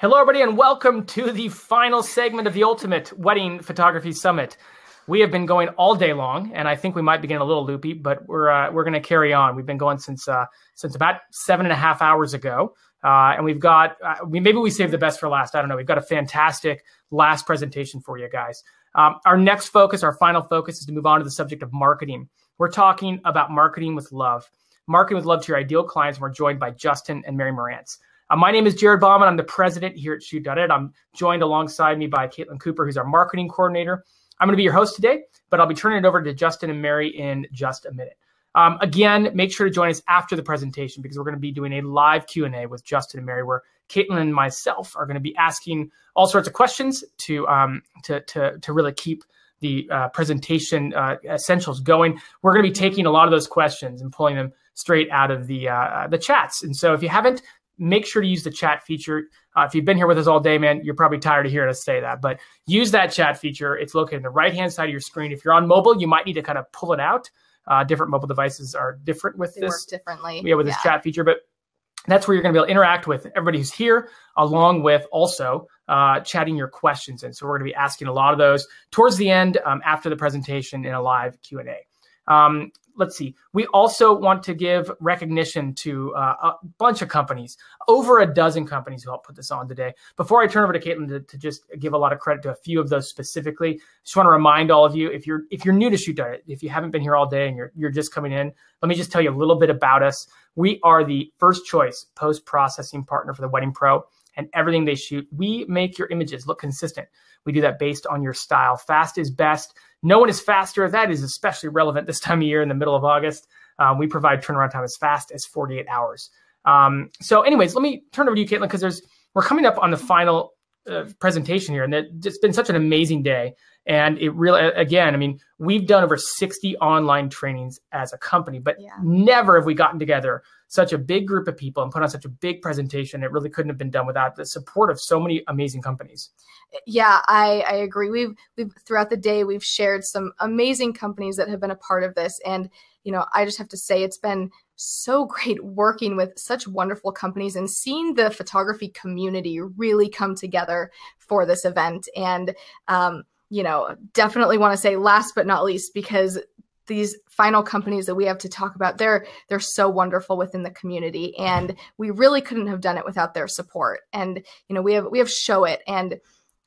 Hello, everybody, and welcome to the final segment of the Ultimate Wedding Photography Summit. We have been going all day long, and I think we might be getting a little loopy, but we're uh, we're going to carry on. We've been going since uh, since about seven and a half hours ago, uh, and we've got uh, we maybe we saved the best for last. I don't know. We've got a fantastic last presentation for you guys. Um, our next focus, our final focus, is to move on to the subject of marketing. We're talking about marketing with love, marketing with love to your ideal clients. And we're joined by Justin and Mary Marantz. Uh, my name is Jared Bauman. I'm the president here at ShootDotEdit. I'm joined alongside me by Caitlin Cooper, who's our marketing coordinator. I'm going to be your host today, but I'll be turning it over to Justin and Mary in just a minute. Um, again, make sure to join us after the presentation because we're going to be doing a live Q&A with Justin and Mary where Caitlin and myself are going to be asking all sorts of questions to, um, to, to, to really keep the uh, presentation uh, essentials going. We're going to be taking a lot of those questions and pulling them straight out of the uh, the chats. And so if you haven't make sure to use the chat feature. Uh, if you've been here with us all day, man, you're probably tired of hearing us say that, but use that chat feature. It's located on the right hand side of your screen. If you're on mobile, you might need to kind of pull it out. Uh, different mobile devices are different with they this. differently. Yeah, with this chat feature, but that's where you're going to be able to interact with everybody who's here, along with also uh, chatting your questions. And so we're going to be asking a lot of those towards the end um, after the presentation in a live Q and A. Um, let's see. We also want to give recognition to uh, a bunch of companies, over a dozen companies who helped put this on today. Before I turn over to Caitlin to, to just give a lot of credit to a few of those specifically, just want to remind all of you if you're if you're new to Shoot It, if you haven't been here all day and you're you're just coming in, let me just tell you a little bit about us. We are the first choice post processing partner for the Wedding Pro and everything they shoot. We make your images look consistent. We do that based on your style. Fast is best. No one is faster. That is especially relevant this time of year in the middle of August. Um, we provide turnaround time as fast as 48 hours. Um, so, anyways, let me turn over to you, Caitlin, because there's we're coming up on the final uh, presentation here, and it's been such an amazing day. And it really, again, I mean, we've done over 60 online trainings as a company, but yeah. never have we gotten together such a big group of people and put on such a big presentation. It really couldn't have been done without the support of so many amazing companies. Yeah, I, I agree. We've we've throughout the day we've shared some amazing companies that have been a part of this, and you know I just have to say it's been so great working with such wonderful companies and seeing the photography community really come together for this event. And um, you know, definitely want to say last but not least because these final companies that we have to talk about they're they're so wonderful within the community and we really couldn't have done it without their support. And you know we have we have Showit and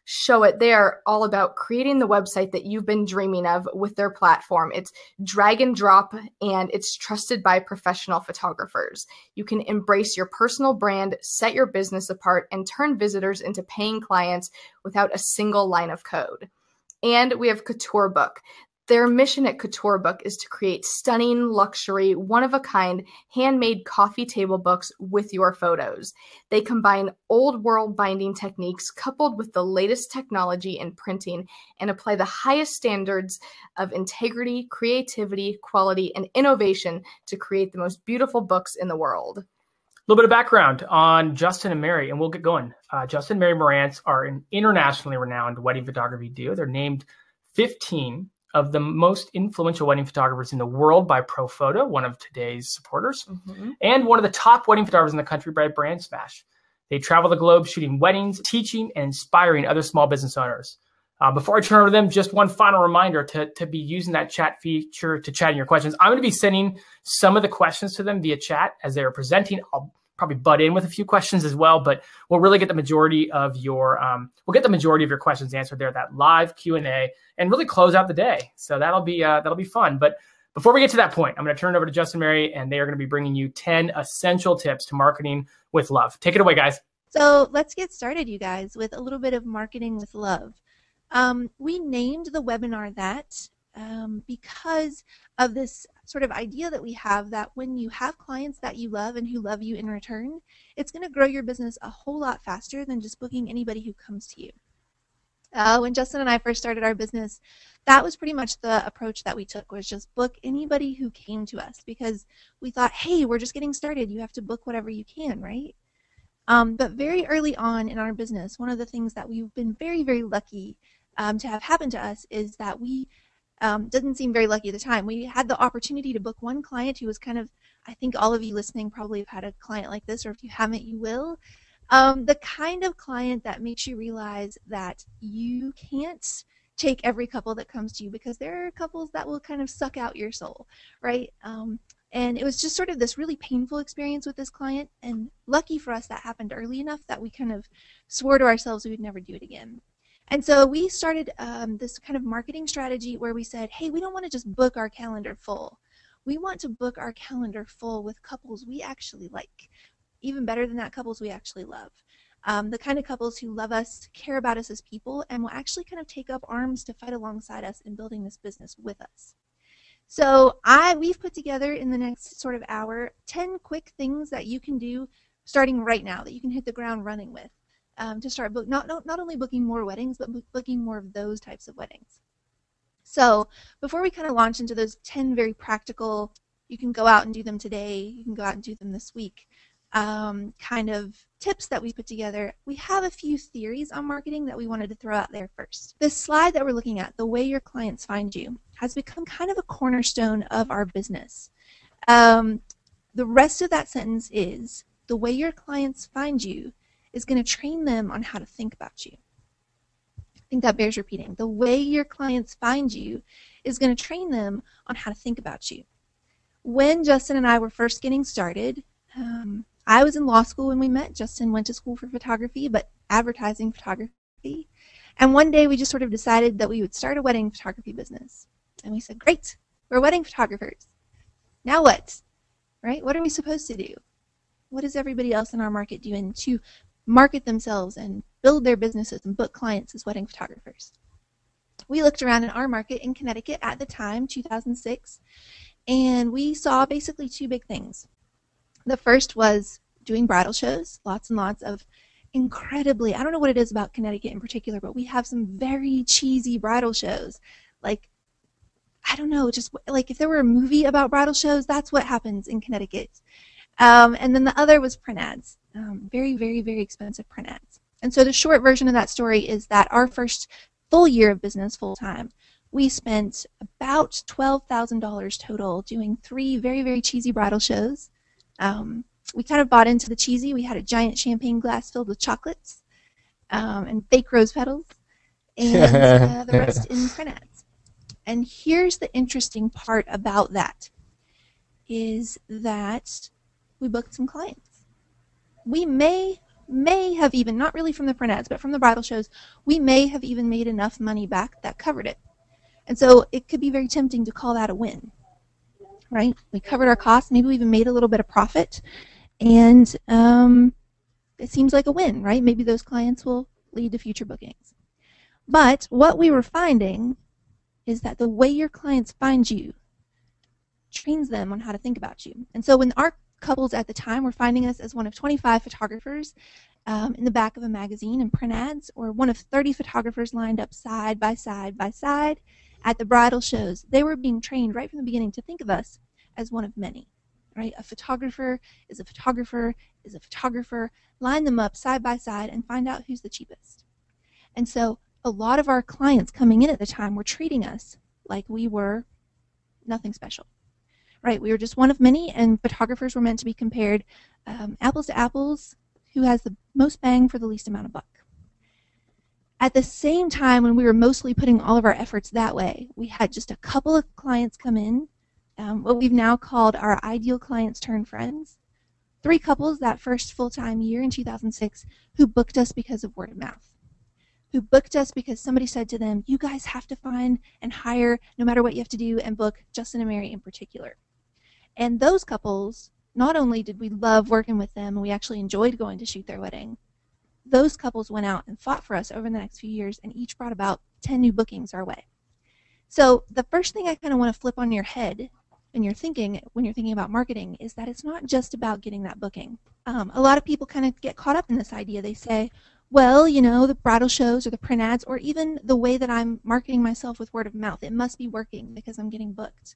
Showit they are all about creating the website that you've been dreaming of with their platform. It's drag and drop and it's trusted by professional photographers. You can embrace your personal brand set your business apart and turn visitors into paying clients without a single line of code and we have Couture Book. Their mission at Couture Book is to create stunning, luxury, one of a kind, handmade coffee table books with your photos. They combine old world binding techniques coupled with the latest technology in printing and apply the highest standards of integrity, creativity, quality, and innovation to create the most beautiful books in the world. A little bit of background on Justin and Mary, and we'll get going. Uh, Justin and Mary Marantz are an internationally renowned wedding photography duo. They're named 15 of the most influential wedding photographers in the world by Profoto, one of today's supporters, mm-hmm. and one of the top wedding photographers in the country by Brand Smash. They travel the globe shooting weddings, teaching, and inspiring other small business owners. Uh, before I turn over to them, just one final reminder to, to be using that chat feature to chat in your questions. I'm going to be sending some of the questions to them via chat as they are presenting. I'll probably butt in with a few questions as well, but we'll really get the majority of your um, we'll get the majority of your questions answered there that live Q and A and really close out the day. So that'll be uh, that'll be fun. But before we get to that point, I'm going to turn it over to Justin Mary, and they are going to be bringing you 10 essential tips to marketing with love. Take it away, guys. So let's get started, you guys, with a little bit of marketing with love. Um, we named the webinar that um, because of this sort of idea that we have that when you have clients that you love and who love you in return, it's going to grow your business a whole lot faster than just booking anybody who comes to you. Uh, when Justin and I first started our business, that was pretty much the approach that we took was just book anybody who came to us because we thought, hey, we're just getting started. You have to book whatever you can, right? Um, but very early on in our business, one of the things that we've been very, very lucky um, to have happen to us is that we um, doesn't seem very lucky at the time. We had the opportunity to book one client who was kind of, I think all of you listening probably have had a client like this, or if you haven't, you will. Um, the kind of client that makes you realize that you can't take every couple that comes to you because there are couples that will kind of suck out your soul, right? Um, and it was just sort of this really painful experience with this client. And lucky for us, that happened early enough that we kind of swore to ourselves we would never do it again. And so we started um, this kind of marketing strategy where we said, hey, we don't want to just book our calendar full. We want to book our calendar full with couples we actually like. Even better than that, couples we actually love. Um, the kind of couples who love us, care about us as people, and will actually kind of take up arms to fight alongside us in building this business with us. So I we've put together in the next sort of hour 10 quick things that you can do starting right now that you can hit the ground running with um, to start book not, not not only booking more weddings but booking more of those types of weddings. So before we kind of launch into those 10 very practical, you can go out and do them today, you can go out and do them this week um, kind of tips that we put together, we have a few theories on marketing that we wanted to throw out there first. This slide that we're looking at, the way your clients find you, has become kind of a cornerstone of our business. Um, the rest of that sentence is the way your clients find you is going to train them on how to think about you. I think that bears repeating. The way your clients find you is going to train them on how to think about you. When Justin and I were first getting started, um, I was in law school when we met. Justin went to school for photography, but advertising photography. And one day we just sort of decided that we would start a wedding photography business. And we said, great, we're wedding photographers. Now what? Right? What are we supposed to do? What is everybody else in our market doing to market themselves and build their businesses and book clients as wedding photographers? We looked around in our market in Connecticut at the time, 2006, and we saw basically two big things. The first was doing bridal shows, lots and lots of incredibly, I don't know what it is about Connecticut in particular, but we have some very cheesy bridal shows. Like, I don't know, just like if there were a movie about bridal shows, that's what happens in Connecticut. Um, and then the other was print ads, um, very, very, very expensive print ads. And so the short version of that story is that our first full year of business full time, we spent about $12,000 total doing three very, very cheesy bridal shows um, we kind of bought into the cheesy. We had a giant champagne glass filled with chocolates um, and fake rose petals, and uh, the rest in print ads. And here's the interesting part about that is that we booked some clients. We may may have even not really from the print ads, but from the bridal shows, we may have even made enough money back that covered it. And so it could be very tempting to call that a win right? We covered our costs. Maybe we even made a little bit of profit. And um, it seems like a win, right? Maybe those clients will lead to future bookings. But what we were finding is that the way your clients find you trains them on how to think about you. And so when our couples at the time were finding us as one of 25 photographers um, in the back of a magazine and print ads, or one of 30 photographers lined up side by side by side at the bridal shows, they were being trained right from the beginning to think of us as one of many. Right? A photographer is a photographer is a photographer. Line them up side by side and find out who's the cheapest. And so a lot of our clients coming in at the time were treating us like we were nothing special. Right? We were just one of many, and photographers were meant to be compared um, apples to apples. Who has the most bang for the least amount of buck? At the same time, when we were mostly putting all of our efforts that way, we had just a couple of clients come in um, what we've now called our ideal clients turn friends. Three couples that first full time year in 2006 who booked us because of word of mouth. Who booked us because somebody said to them, You guys have to find and hire, no matter what you have to do, and book Justin and Mary in particular. And those couples, not only did we love working with them we actually enjoyed going to shoot their wedding, those couples went out and fought for us over the next few years and each brought about 10 new bookings our way. So the first thing I kind of want to flip on your head and you're thinking when you're thinking about marketing is that it's not just about getting that booking. Um, a lot of people kind of get caught up in this idea. They say, well, you know, the bridal shows or the print ads or even the way that I'm marketing myself with word of mouth, it must be working because I'm getting booked.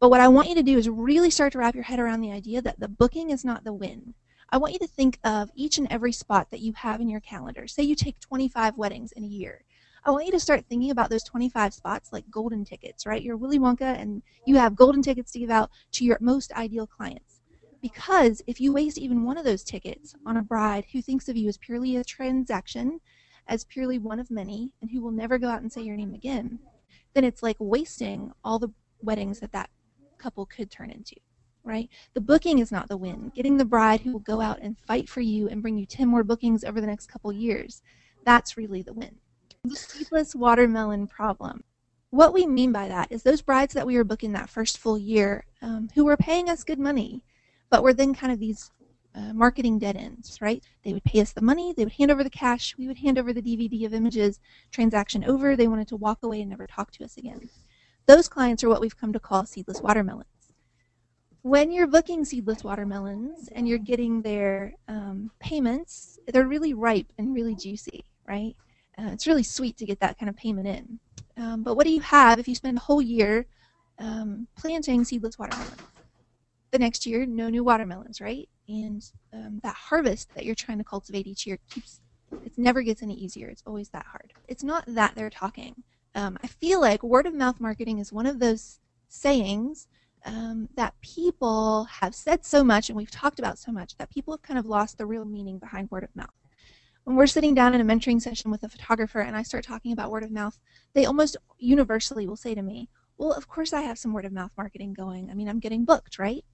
But what I want you to do is really start to wrap your head around the idea that the booking is not the win. I want you to think of each and every spot that you have in your calendar. Say you take 25 weddings in a year. I want you to start thinking about those 25 spots like golden tickets, right? You're Willy Wonka and you have golden tickets to give out to your most ideal clients. Because if you waste even one of those tickets on a bride who thinks of you as purely a transaction, as purely one of many, and who will never go out and say your name again, then it's like wasting all the weddings that that couple could turn into, right? The booking is not the win. Getting the bride who will go out and fight for you and bring you 10 more bookings over the next couple years, that's really the win. The seedless watermelon problem. What we mean by that is those brides that we were booking that first full year um, who were paying us good money, but were then kind of these uh, marketing dead ends, right? They would pay us the money, they would hand over the cash, we would hand over the DVD of images, transaction over, they wanted to walk away and never talk to us again. Those clients are what we've come to call seedless watermelons. When you're booking seedless watermelons and you're getting their um, payments, they're really ripe and really juicy, right? Uh, it's really sweet to get that kind of payment in. Um, but what do you have if you spend a whole year um, planting seedless watermelons? The next year, no new watermelons, right? And um, that harvest that you're trying to cultivate each year keeps it never gets any easier. It's always that hard. It's not that they're talking. Um, I feel like word of mouth marketing is one of those sayings um, that people have said so much and we've talked about so much that people have kind of lost the real meaning behind word of mouth. When we're sitting down in a mentoring session with a photographer and I start talking about word of mouth, they almost universally will say to me, Well, of course I have some word of mouth marketing going. I mean, I'm getting booked, right?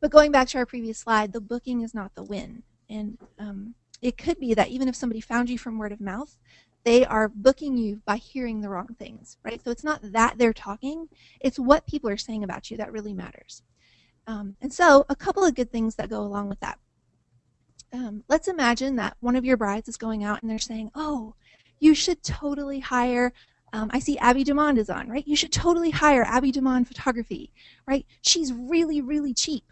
But going back to our previous slide, the booking is not the win. And um, it could be that even if somebody found you from word of mouth, they are booking you by hearing the wrong things, right? So it's not that they're talking, it's what people are saying about you that really matters. Um, and so, a couple of good things that go along with that. Um, let's imagine that one of your brides is going out and they're saying, Oh, you should totally hire. Um, I see Abby Demond is on, right? You should totally hire Abby Demond Photography, right? She's really, really cheap.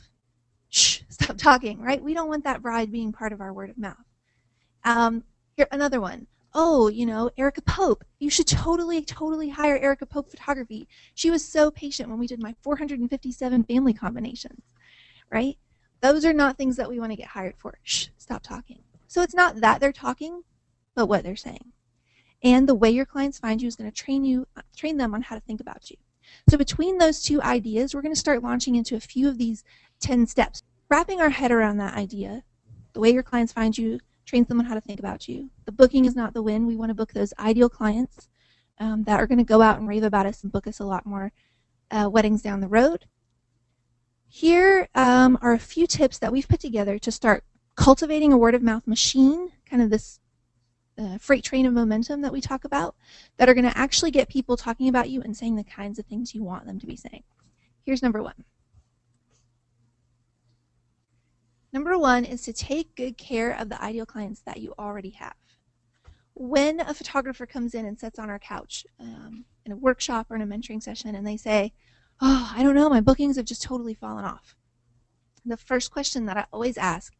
Shh, stop talking, right? We don't want that bride being part of our word of mouth. Um, here, another one oh, you know, Erica Pope. You should totally, totally hire Erica Pope Photography. She was so patient when we did my 457 family combinations, right? Those are not things that we want to get hired for. Shh, stop talking. So it's not that they're talking, but what they're saying. And the way your clients find you is going to train you, train them on how to think about you. So between those two ideas, we're going to start launching into a few of these 10 steps. Wrapping our head around that idea, the way your clients find you, trains someone how to think about you. The booking is not the win. We want to book those ideal clients um, that are going to go out and rave about us and book us a lot more uh, weddings down the road. Here um, are a few tips that we've put together to start cultivating a word of mouth machine, kind of this uh, freight train of momentum that we talk about, that are going to actually get people talking about you and saying the kinds of things you want them to be saying. Here's number one Number one is to take good care of the ideal clients that you already have. When a photographer comes in and sits on our couch um, in a workshop or in a mentoring session and they say, Oh, I don't know, my bookings have just totally fallen off. The first question that I always ask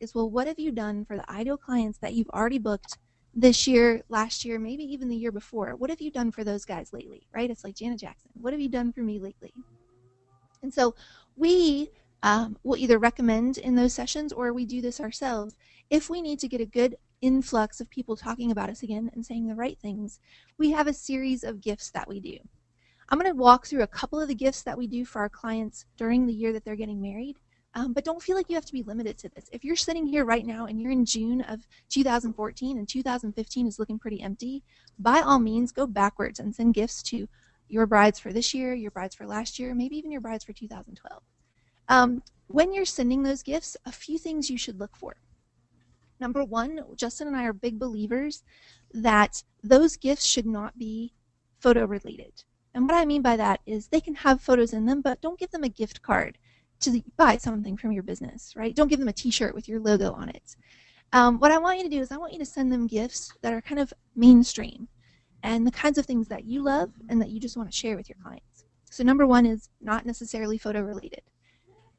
is, Well, what have you done for the ideal clients that you've already booked this year, last year, maybe even the year before? What have you done for those guys lately, right? It's like Janet Jackson. What have you done for me lately? And so we um, we'll either recommend in those sessions or we do this ourselves. If we need to get a good influx of people talking about us again and saying the right things, we have a series of gifts that we do. I'm going to walk through a couple of the gifts that we do for our clients during the year that they're getting married. Um, but don't feel like you have to be limited to this. If you're sitting here right now and you're in June of 2014 and 2015 is looking pretty empty, by all means, go backwards and send gifts to your brides for this year, your brides for last year, maybe even your brides for 2012. Um, when you're sending those gifts, a few things you should look for. Number one, Justin and I are big believers that those gifts should not be photo related. And what I mean by that is they can have photos in them, but don't give them a gift card to buy something from your business, right? Don't give them a t shirt with your logo on it. Um, what I want you to do is I want you to send them gifts that are kind of mainstream and the kinds of things that you love and that you just want to share with your clients. So, number one is not necessarily photo related.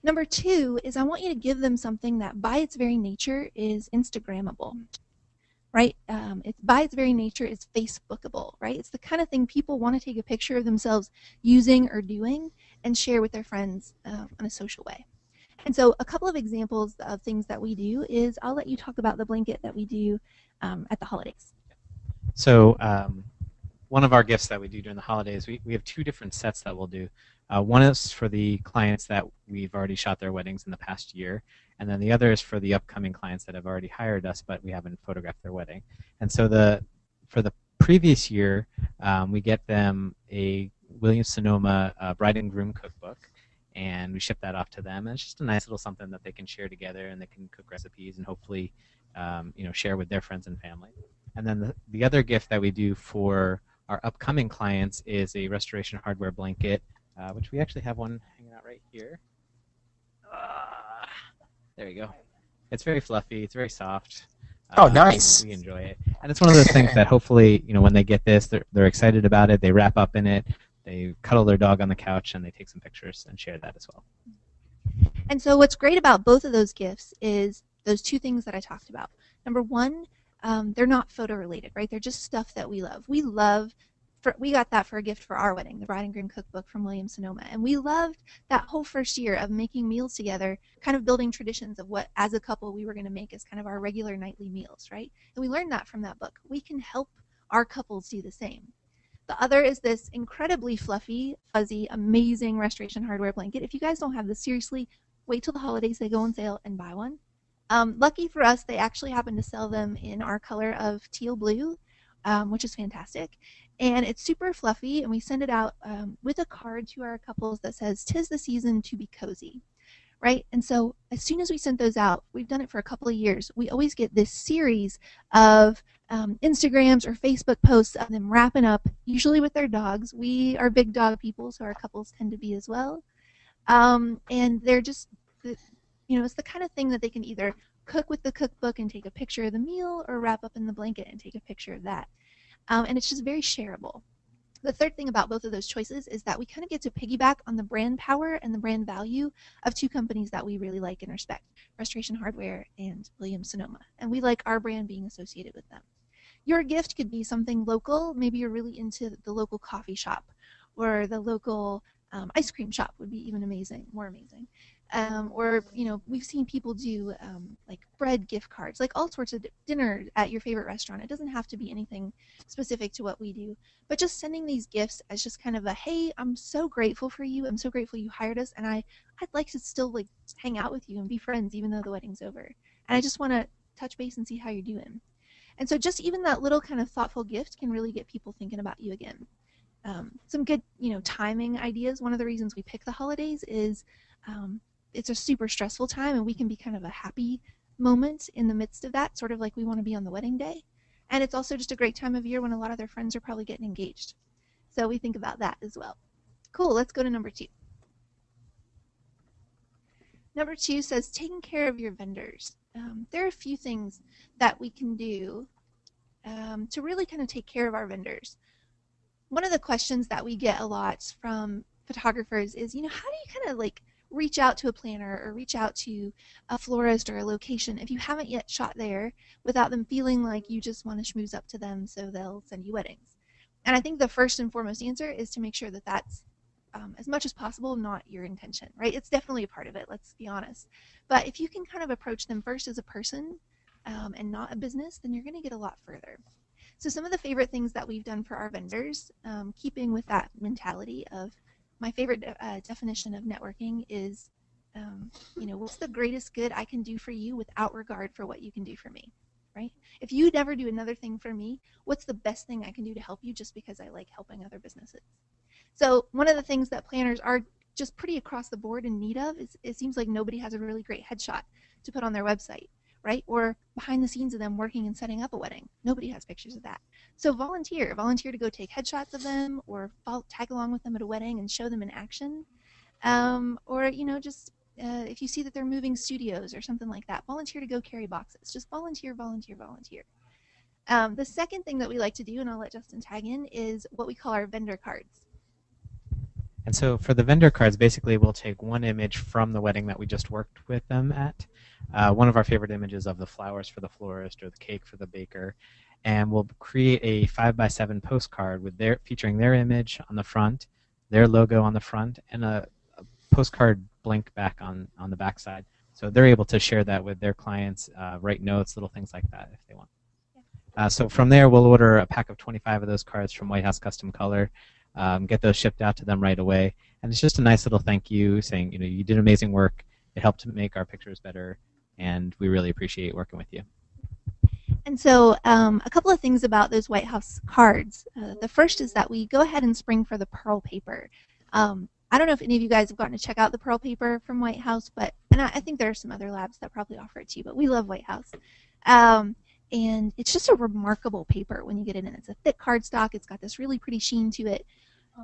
Number two is I want you to give them something that by its very nature is Instagrammable, right? Um, it's by its very nature is Facebookable, right? It's the kind of thing people want to take a picture of themselves using or doing and share with their friends um, in a social way. And so a couple of examples of things that we do is I'll let you talk about the blanket that we do um, at the holidays. So um, one of our gifts that we do during the holidays, we, we have two different sets that we'll do. Uh, one is for the clients that we've already shot their weddings in the past year, and then the other is for the upcoming clients that have already hired us, but we haven't photographed their wedding. And so the for the previous year, um, we get them a Williams Sonoma uh, bride and groom cookbook, and we ship that off to them. And it's just a nice little something that they can share together, and they can cook recipes and hopefully, um, you know, share with their friends and family. And then the, the other gift that we do for our upcoming clients is a restoration hardware blanket, uh, which we actually have one hanging out right here. Uh, there you go. It's very fluffy. It's very soft. Oh, uh, nice. We enjoy it, and it's one of those things that hopefully, you know, when they get this, they're they're excited about it. They wrap up in it. They cuddle their dog on the couch, and they take some pictures and share that as well. And so, what's great about both of those gifts is those two things that I talked about. Number one, um, they're not photo related, right? They're just stuff that we love. We love for, we got that for a gift for our wedding, the Bride and Groom Cookbook from Williams Sonoma. And we loved that whole first year of making meals together, kind of building traditions of what, as a couple, we were going to make as kind of our regular nightly meals, right? And we learned that from that book. We can help our couples do the same. The other is this incredibly fluffy, fuzzy, amazing restoration hardware blanket. If you guys don't have this, seriously, wait till the holidays, they go on sale and buy one. Um, lucky for us, they actually happen to sell them in our color of teal blue, um, which is fantastic and it's super fluffy and we send it out um, with a card to our couples that says tis the season to be cozy right? And so as soon as we sent those out we've done it for a couple of years we always get this series of um, instagrams or facebook posts of them wrapping up usually with their dogs. We are big dog people so our couples tend to be as well. Um, and they're just you know it's the kind of thing that they can either cook with the cookbook and take a picture of the meal or wrap up in the blanket and take a picture of that um, and it's just very shareable. The third thing about both of those choices is that we kind of get to piggyback on the brand power and the brand value of two companies that we really like and respect Restoration Hardware and Williams Sonoma. And we like our brand being associated with them. Your gift could be something local. Maybe you're really into the local coffee shop or the local um, ice cream shop would be even amazing, more amazing um, or you know we've seen people do um, like bread gift cards like all sorts of dinner at your favorite restaurant. It doesn't have to be anything specific to what we do but just sending these gifts as just kind of a hey i'm so grateful for you. I'm so grateful you hired us and i i'd like to still like hang out with you and be friends even though the wedding's over. And i just want to touch base and see how you're doing. And so just even that little kind of thoughtful gift can really get people thinking about you again. Um, some good you know timing ideas. One of the reasons we pick the holidays is um, it's a super stressful time and we can be kind of a happy moment in the midst of that, sort of like we want to be on the wedding day. And it's also just a great time of year when a lot of their friends are probably getting engaged. So we think about that as well. Cool, let's go to number two. Number two says taking care of your vendors. Um, there are a few things that we can do um, to really kind of take care of our vendors. One of the questions that we get a lot from photographers is, you know, how do you kind of like reach out to a planner or reach out to a florist or a location if you haven't yet shot there without them feeling like you just want to schmooze up to them so they'll send you weddings. And I think the first and foremost answer is to make sure that that's um, as much as possible not your intention, right? It's definitely a part of it, let's be honest. But if you can kind of approach them first as a person um, and not a business, then you're going to get a lot further. So some of the favorite things that we've done for our vendors, um, keeping with that mentality of my favorite uh, definition of networking is, um, you know, what's the greatest good I can do for you without regard for what you can do for me, right? If you never do another thing for me, what's the best thing I can do to help you just because I like helping other businesses? So one of the things that planners are just pretty across the board in need of is it seems like nobody has a really great headshot to put on their website right? Or behind the scenes of them working and setting up a wedding. Nobody has pictures of that. So volunteer. Volunteer to go take headshots of them or tag along with them at a wedding and show them in action. Um, or, you know, just uh, if you see that they're moving studios or something like that, volunteer to go carry boxes. Just volunteer, volunteer, volunteer. Um, the second thing that we like to do, and I'll let Justin tag in, is what we call our vendor cards. And so for the vendor cards, basically we'll take one image from the wedding that we just worked with them at, uh, one of our favorite images of the flowers for the florist or the cake for the baker, and we'll create a five by seven postcard with their featuring their image on the front, their logo on the front, and a, a postcard blank back on on the back side. So they're able to share that with their clients, uh, write notes, little things like that if they want. Uh, so from there, we'll order a pack of 25 of those cards from White House Custom Color, um, get those shipped out to them right away, and it's just a nice little thank you saying, you know, you did amazing work. It helped make our pictures better, and we really appreciate working with you. And so, um, a couple of things about those White House cards. Uh, the first is that we go ahead and spring for the pearl paper. Um, I don't know if any of you guys have gotten to check out the pearl paper from White House, but and I, I think there are some other labs that probably offer it to you, but we love White House. Um, and it's just a remarkable paper when you get it in. It's a thick cardstock. It's got this really pretty sheen to it.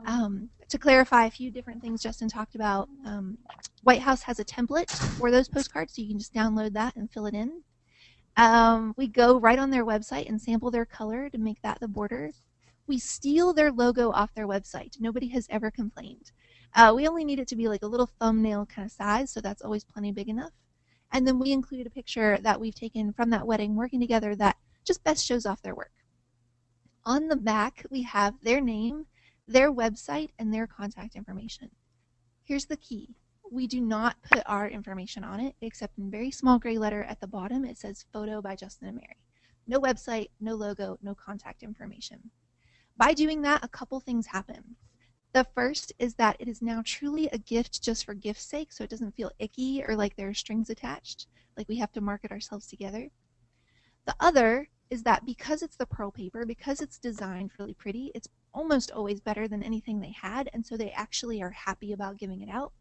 Um, to clarify a few different things Justin talked about, um, White House has a template for those postcards, so you can just download that and fill it in. Um, we go right on their website and sample their color to make that the border. We steal their logo off their website. Nobody has ever complained. Uh, we only need it to be like a little thumbnail kind of size, so that's always plenty big enough. And then we include a picture that we've taken from that wedding working together that just best shows off their work. On the back, we have their name, their website, and their contact information. Here's the key we do not put our information on it, except in very small gray letter at the bottom, it says photo by Justin and Mary. No website, no logo, no contact information. By doing that, a couple things happen. The first is that it is now truly a gift just for gift's sake, so it doesn't feel icky or like there are strings attached, like we have to market ourselves together. The other is that because it's the pearl paper, because it's designed really pretty, it's almost always better than anything they had, and so they actually are happy about giving it out.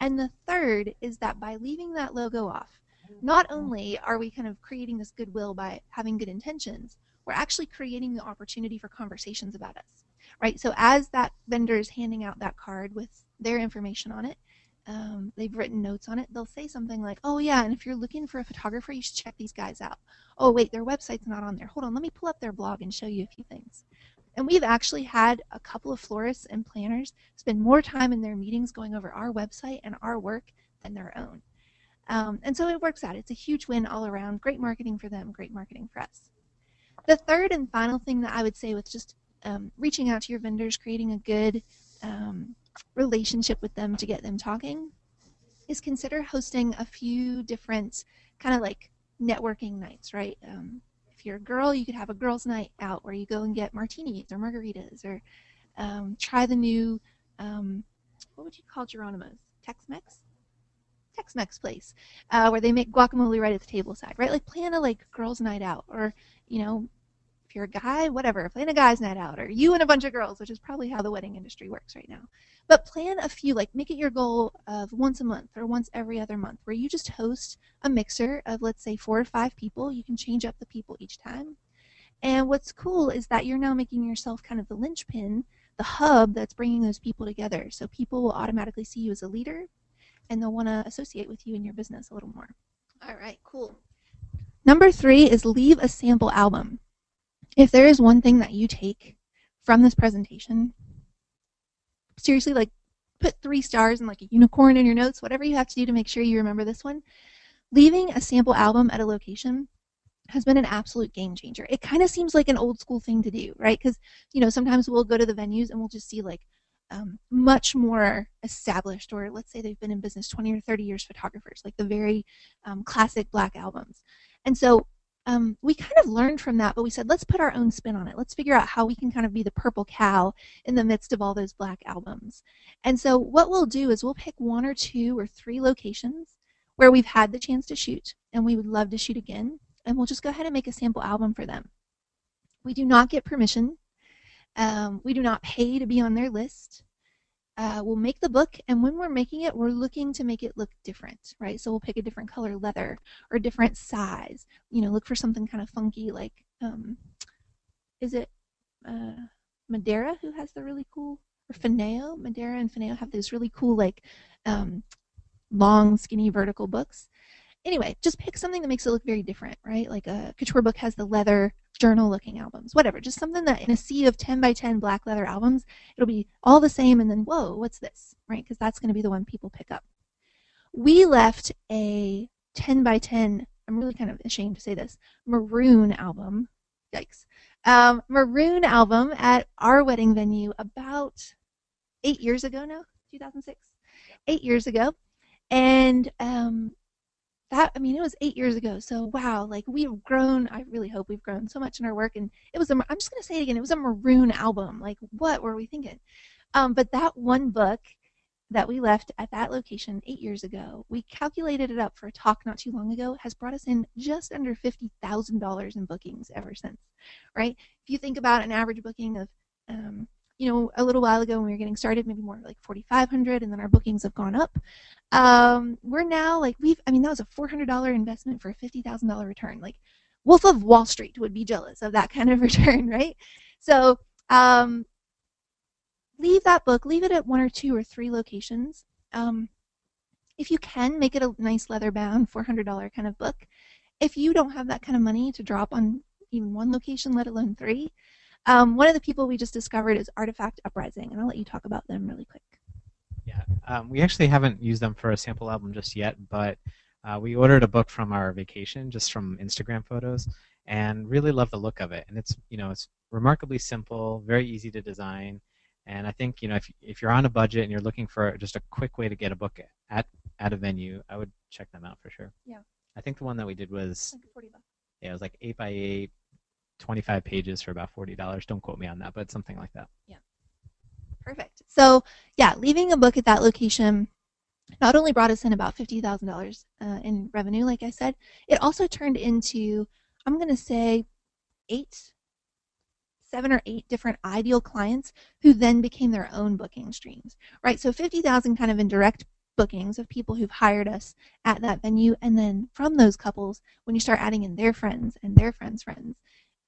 And the third is that by leaving that logo off, not only are we kind of creating this goodwill by having good intentions, we're actually creating the opportunity for conversations about us, right? So as that vendor is handing out that card with their information on it, um, they've written notes on it, they'll say something like, oh yeah, and if you're looking for a photographer, you should check these guys out. Oh wait, their website's not on there. Hold on, let me pull up their blog and show you a few things. And we've actually had a couple of florists and planners spend more time in their meetings going over our website and our work than their own. Um, and so it works out. It's a huge win all around. Great marketing for them, great marketing for us. The third and final thing that I would say with just um, reaching out to your vendors, creating a good um, relationship with them to get them talking, is consider hosting a few different kind of like networking nights, right? Um, if you're a girl, you could have a girls' night out where you go and get martinis or margaritas or um, try the new, um, what would you call Geronimo's? Tex-Mex? Tex-Mex place uh, where they make guacamole right at the table side, right? Like plan a like girls' night out or, you know, if you're a guy, whatever, plan a guy's night out, or you and a bunch of girls, which is probably how the wedding industry works right now. But plan a few, like make it your goal of once a month or once every other month, where you just host a mixer of, let's say, four or five people. You can change up the people each time. And what's cool is that you're now making yourself kind of the linchpin, the hub that's bringing those people together. So people will automatically see you as a leader and they'll want to associate with you and your business a little more. All right, cool. Number three is leave a sample album if there is one thing that you take from this presentation, seriously, like put three stars and like a unicorn in your notes, whatever you have to do to make sure you remember this one. Leaving a sample album at a location has been an absolute game changer. It kind of seems like an old school thing to do, right? Because, you know, sometimes we'll go to the venues and we'll just see like um, much more established, or let's say they've been in business 20 or 30 years photographers, like the very um, classic black albums. And so um, we kind of learned from that, but we said, let's put our own spin on it. Let's figure out how we can kind of be the purple cow in the midst of all those black albums. And so what we'll do is we'll pick one or two or three locations where we've had the chance to shoot and we would love to shoot again. And we'll just go ahead and make a sample album for them. We do not get permission. Um, we do not pay to be on their list uh, we'll make the book, and when we're making it, we're looking to make it look different, right? So we'll pick a different color leather or different size. You know, look for something kind of funky, like um, is it uh, Madeira who has the really cool, or Finao? Madeira and Finao have those really cool, like um, long, skinny, vertical books. Anyway, just pick something that makes it look very different, right? Like a couture book has the leather journal looking albums, whatever. Just something that in a sea of 10 by 10 black leather albums, it'll be all the same and then, whoa, what's this, right? Because that's going to be the one people pick up. We left a 10 by 10, I'm really kind of ashamed to say this, maroon album, yikes, um, maroon album at our wedding venue about eight years ago now, 2006, eight years ago. And um, that I mean it was eight years ago. So wow, like we've grown. I really hope we've grown so much in our work. And it was a, I'm just gonna say it again. It was a maroon album. Like what were we thinking? Um, but that one book that we left at that location eight years ago, we calculated it up for a talk not too long ago, has brought us in just under $50,000 in bookings ever since, right? If you think about an average booking of um, you know, a little while ago when we were getting started, maybe more like 4,500, and then our bookings have gone up. Um, we're now like we've, I mean, that was a $400 investment for a $50,000 return. Like Wolf of Wall Street would be jealous of that kind of return, right? So um, leave that book, leave it at one or two or three locations. Um, if you can, make it a nice leather bound $400 kind of book. If you don't have that kind of money to drop on even one location, let alone three, um, one of the people we just discovered is Artifact Uprising, and I'll let you talk about them really quick. Yeah, um, we actually haven't used them for a sample album just yet, but uh, we ordered a book from our vacation, just from Instagram photos, and really love the look of it. And it's you know it's remarkably simple, very easy to design, and I think you know if if you're on a budget and you're looking for just a quick way to get a book at at a venue, I would check them out for sure. Yeah. I think the one that we did was Like 40 bucks. yeah, it was like eight by eight, 25 pages for about forty dollars. Don't quote me on that, but something like that. Yeah. Perfect. So yeah, leaving a book at that location not only brought us in about fifty thousand uh, dollars in revenue, like I said, it also turned into I'm going to say eight, seven or eight different ideal clients who then became their own booking streams. Right. So fifty thousand kind of indirect bookings of people who've hired us at that venue, and then from those couples, when you start adding in their friends and their friends' friends,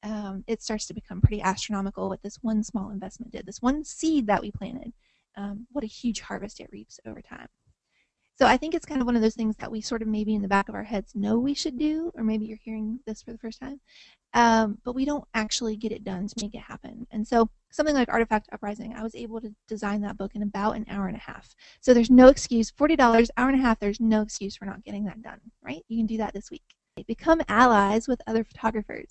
um, it starts to become pretty astronomical what this one small investment did. This one seed that we planted, um, what a huge harvest it reaps over time. So I think it's kind of one of those things that we sort of maybe in the back of our heads know we should do, or maybe you're hearing this for the first time, um, but we don't actually get it done to make it happen. And so something like Artifact Uprising, I was able to design that book in about an hour and a half. So there's no excuse, $40, hour and a half, there's no excuse for not getting that done, right? You can do that this week. Become allies with other photographers.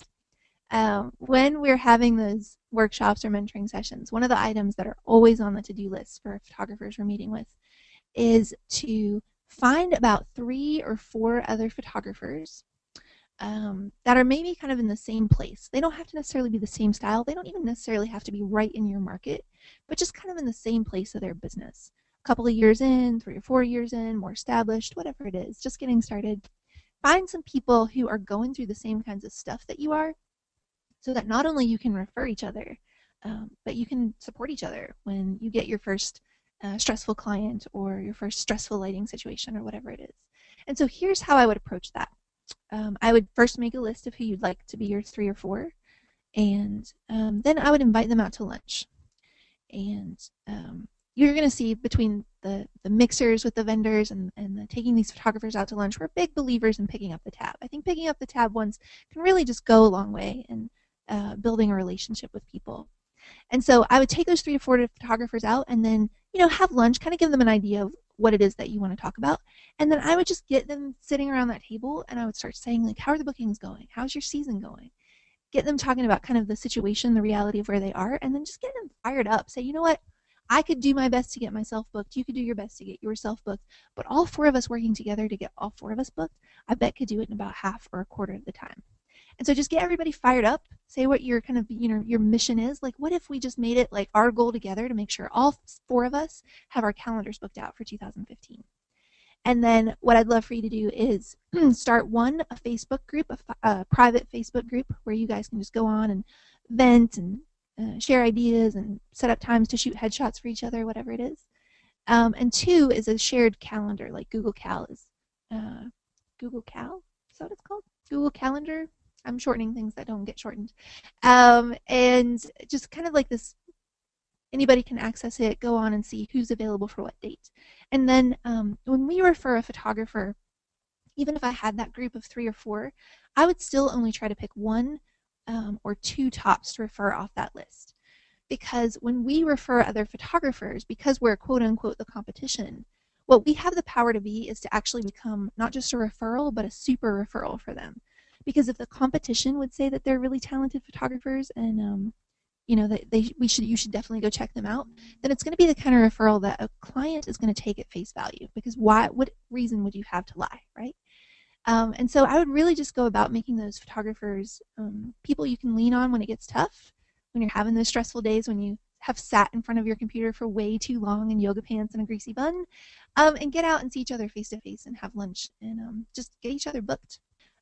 Um, when we're having those workshops or mentoring sessions, one of the items that are always on the to-do list for photographers we're meeting with is to find about three or four other photographers um, that are maybe kind of in the same place. They don't have to necessarily be the same style. They don't even necessarily have to be right in your market, but just kind of in the same place of their business. A couple of years in, three or four years in, more established, whatever it is, just getting started. Find some people who are going through the same kinds of stuff that you are so that not only you can refer each other, um, but you can support each other when you get your first uh, stressful client or your first stressful lighting situation or whatever it is. And so here's how I would approach that. Um, I would first make a list of who you'd like to be your three or four, and um, then I would invite them out to lunch. And um, you're going to see between the, the mixers with the vendors and, and the taking these photographers out to lunch, we're big believers in picking up the tab. I think picking up the tab once can really just go a long way in uh, building a relationship with people. And so I would take those three to four photographers out and then, you know, have lunch, kind of give them an idea of what it is that you want to talk about. And then I would just get them sitting around that table and I would start saying, like, how are the bookings going? How's your season going? Get them talking about kind of the situation, the reality of where they are, and then just get them fired up. Say, you know what? I could do my best to get myself booked. You could do your best to get yourself booked. But all four of us working together to get all four of us booked, I bet could do it in about half or a quarter of the time. And so just get everybody fired up. Say what your kind of you know your mission is. Like, what if we just made it like our goal together to make sure all four of us have our calendars booked out for 2015. And then what I'd love for you to do is start one a Facebook group, a, a, private Facebook group where you guys can just go on and vent and uh, share ideas and set up times to shoot headshots for each other, whatever it is. Um, and two is a shared calendar, like Google Cal is. Uh, Google Cal? Is that what it's called? Google Calendar? I'm shortening things that don't get shortened. Um, and just kind of like this, anybody can access it, go on and see who's available for what date. And then um, when we refer a photographer, even if I had that group of three or four, I would still only try to pick one um, or two tops to refer off that list. Because when we refer other photographers, because we're quote unquote the competition, what we have the power to be is to actually become not just a referral, but a super referral for them because if the competition would say that they're really talented photographers and um, you know that they we should you should definitely go check them out then it's going to be the kind of referral that a client is going to take at face value because why what reason would you have to lie right Um, and so I would really just go about making those photographers um, people you can lean on when it gets tough, when you're having those stressful days, when you have sat in front of your computer for way too long in yoga pants and a greasy bun, um, and get out and see each other face to face and have lunch and um, just get each other booked.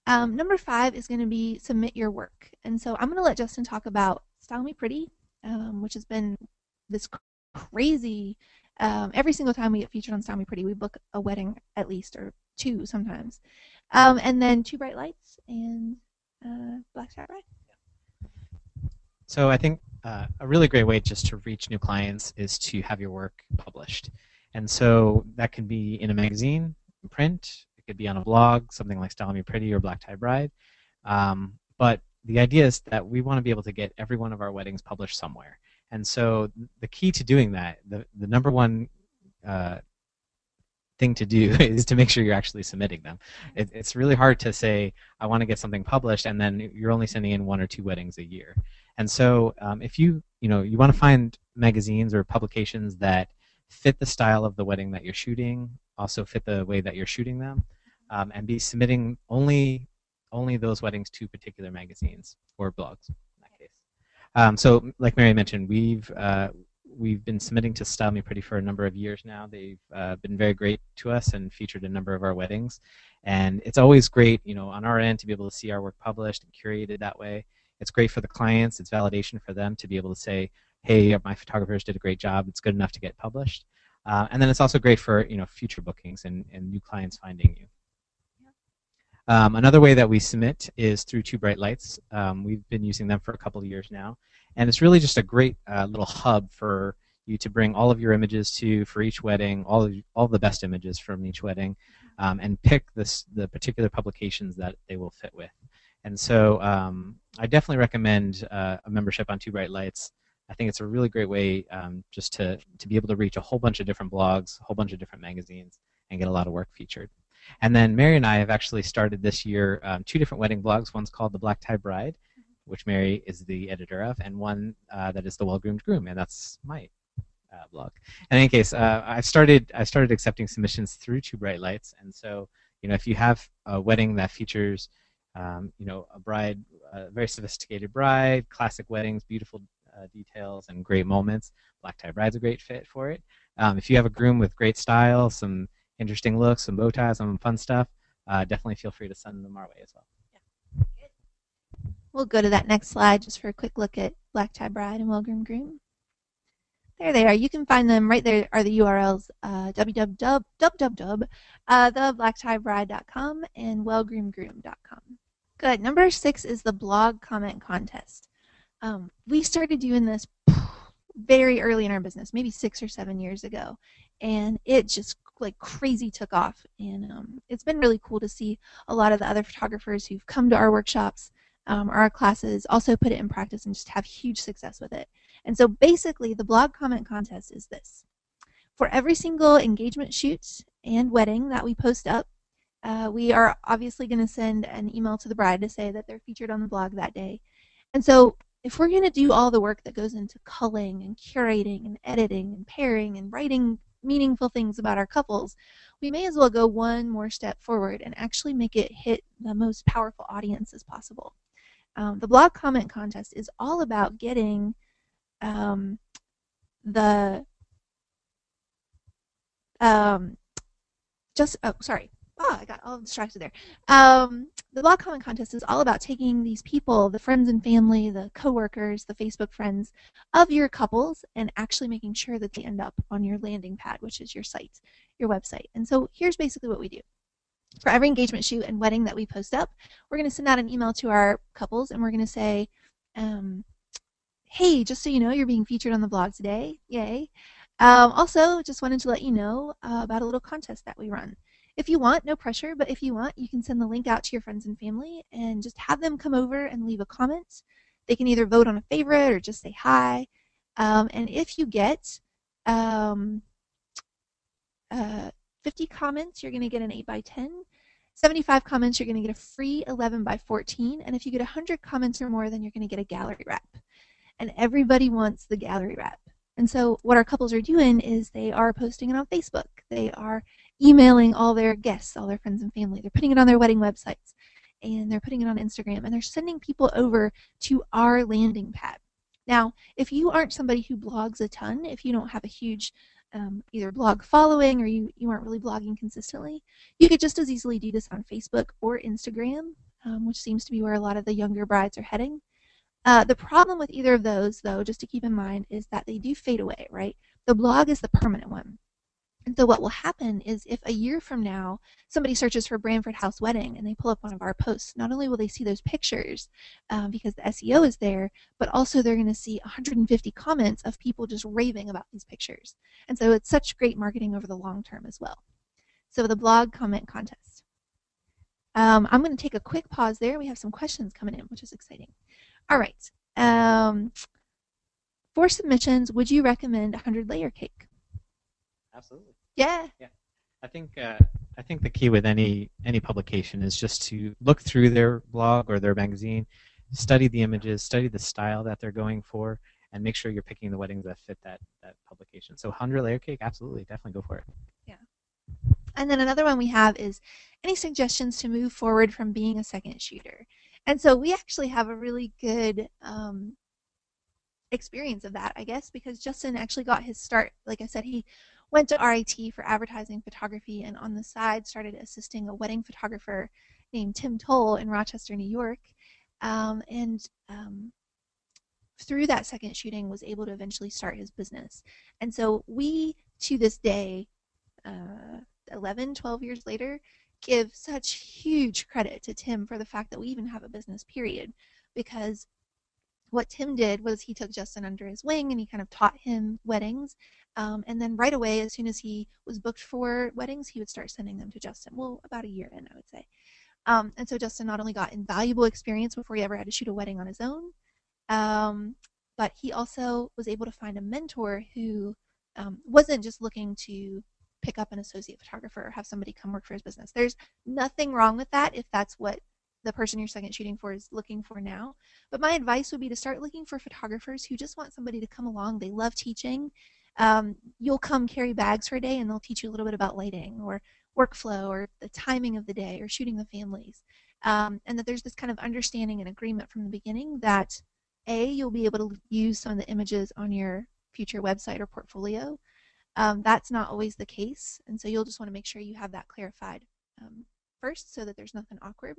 Um, number five is going to be submit your work. And so I'm going to let Justin talk about Style Me Pretty, um, which has been this crazy. Um, every single time we get featured on Style Me Pretty, we book a wedding at least, or two sometimes. Um, and then Two Bright Lights and uh, Black Tie Bride. So I think uh, a really great way just to reach new clients is to have your work published. And so that can be in a magazine, print, could be on a blog, something like Style Me Pretty or Black Tie Bride. Um, but the idea is that we want to be able to get every one of our weddings published somewhere. And so the key to doing that, the, the number one uh, thing to do is to make sure you're actually submitting them. It, it's really hard to say, I want to get something published, and then you're only sending in one or two weddings a year. And so um, if you, you know, you want to find magazines or publications that fit the style of the wedding that you're shooting, also fit the way that you're shooting them, um, and be submitting only only those weddings to particular magazines or blogs in that case. Um, so, like Mary mentioned, we've uh, we've been submitting to Style Me Pretty for a number of years now. They've uh, been very great to us and featured a number of our weddings. And it's always great, you know, on our end to be able to see our work published and curated that way. It's great for the clients. It's validation for them to be able to say, "Hey, my photographers did a great job. It's good enough to get published." Uh, and then it's also great for you know future bookings and, and new clients finding you. Um, another way that we submit is through Two Bright Lights. Um, we've been using them for a couple of years now, and it's really just a great uh, little hub for you to bring all of your images to for each wedding, all of, all the best images from each wedding, um, and pick this, the particular publications that they will fit with. And so um, I definitely recommend uh, a membership on Two Bright Lights. I think it's a really great way um, just to, to be able to reach a whole bunch of different blogs, a whole bunch of different magazines, and get a lot of work featured. And then Mary and I have actually started this year um, two different wedding blogs. One's called The Black Tie Bride, which Mary is the editor of, and one uh, that is The Well Groomed Groom, and that's my uh, blog. In any case, uh, I started I started accepting submissions through Two Bright Lights, and so you know if you have a wedding that features um, you know a bride, a very sophisticated bride, classic weddings, beautiful uh, details, and great moments, Black Tie Bride's a great fit for it. Um, if you have a groom with great style, some interesting looks, some bow ties, some fun stuff, uh, definitely feel free to send them our way as well. We'll go to that next slide just for a quick look at Black Tie Bride and Well Groom. There they are. You can find them right there are the URLs uh, www, www uh, theblackTieBride.com and wellgroomedgroom.com. Good. Number six is the blog comment contest. Um, we started doing this very early in our business, maybe six or seven years ago, and it just like crazy took off. And um, it's been really cool to see a lot of the other photographers who've come to our workshops um, or our classes also put it in practice and just have huge success with it. And so basically, the blog comment contest is this. For every single engagement shoot and wedding that we post up, uh, we are obviously going to send an email to the bride to say that they're featured on the blog that day. And so if we're going to do all the work that goes into culling and curating and editing and pairing and writing meaningful things about our couples, we may as well go one more step forward and actually make it hit the most powerful audience as possible. Um, the blog comment contest is all about getting um, the um, just oh sorry oh I got all distracted there. The blog comment contest is all about taking these people, the friends and family, the coworkers, the Facebook friends of your couples, and actually making sure that they end up on your landing pad, which is your site, your website. And so here's basically what we do. For every engagement shoot and wedding that we post up, we're going to send out an email to our couples, and we're going to say, um, "Hey, just so you know, you're being featured on the blog today. Yay!" Um, also, just wanted to let you know uh, about a little contest that we run. If you want, no pressure, but if you want, you can send the link out to your friends and family and just have them come over and leave a comment. They can either vote on a favorite or just say hi. Um, and if you get um, uh, 50 comments, you're going to get an 8 by 10. 75 comments, you're going to get a free 11 by 14. And if you get 100 comments or more, then you're going to get a gallery wrap. And everybody wants the gallery wrap. And so what our couples are doing is they are posting it on Facebook. They are emailing all their guests, all their friends and family. They're putting it on their wedding websites and they're putting it on Instagram and they're sending people over to our landing pad. Now, if you aren't somebody who blogs a ton, if you don't have a huge um, either blog following or you, you aren't really blogging consistently, you could just as easily do this on Facebook or Instagram, um, which seems to be where a lot of the younger brides are heading. Uh, the problem with either of those, though, just to keep in mind, is that they do fade away, right? The blog is the permanent one. And so what will happen is if a year from now somebody searches for Branford House Wedding and they pull up one of our posts, not only will they see those pictures um, because the SEO is there, but also they're going to see 150 comments of people just raving about these pictures. And so it's such great marketing over the long term as well. So the blog comment contest. Um, I'm going to take a quick pause there. We have some questions coming in, which is exciting. All right. Um, for submissions, would you recommend a 100 layer cake? Absolutely. Yeah. Yeah. I think uh, I think the key with any any publication is just to look through their blog or their magazine, study the images, study the style that they're going for, and make sure you're picking the weddings that fit that that publication. So hundred layer cake, absolutely, definitely go for it. Yeah. And then another one we have is any suggestions to move forward from being a second shooter. And so we actually have a really good um, experience of that, I guess, because Justin actually got his start. Like I said, he went to RIT for advertising photography and on the side started assisting a wedding photographer named Tim Toll in Rochester, New York. Um, and um, through that second shooting was able to eventually start his business. And so we, to this day, uh, 11, 12 years later, give such huge credit to Tim for the fact that we even have a business period because what Tim did was he took Justin under his wing and he kind of taught him weddings. Um, and then right away, as soon as he was booked for weddings, he would start sending them to Justin. Well, about a year in, I would say. Um, and so Justin not only got invaluable experience before he ever had to shoot a wedding on his own, um, but he also was able to find a mentor who um, wasn't just looking to pick up an associate photographer or have somebody come work for his business. There's nothing wrong with that if that's what the person you're second shooting for is looking for now. But my advice would be to start looking for photographers who just want somebody to come along. They love teaching. Um, you'll come carry bags for a day and they'll teach you a little bit about lighting or workflow or the timing of the day or shooting the families. Um, and that there's this kind of understanding and agreement from the beginning that A, you'll be able to use some of the images on your future website or portfolio. Um, that's not always the case, and so you'll just want to make sure you have that clarified um, first so that there's nothing awkward.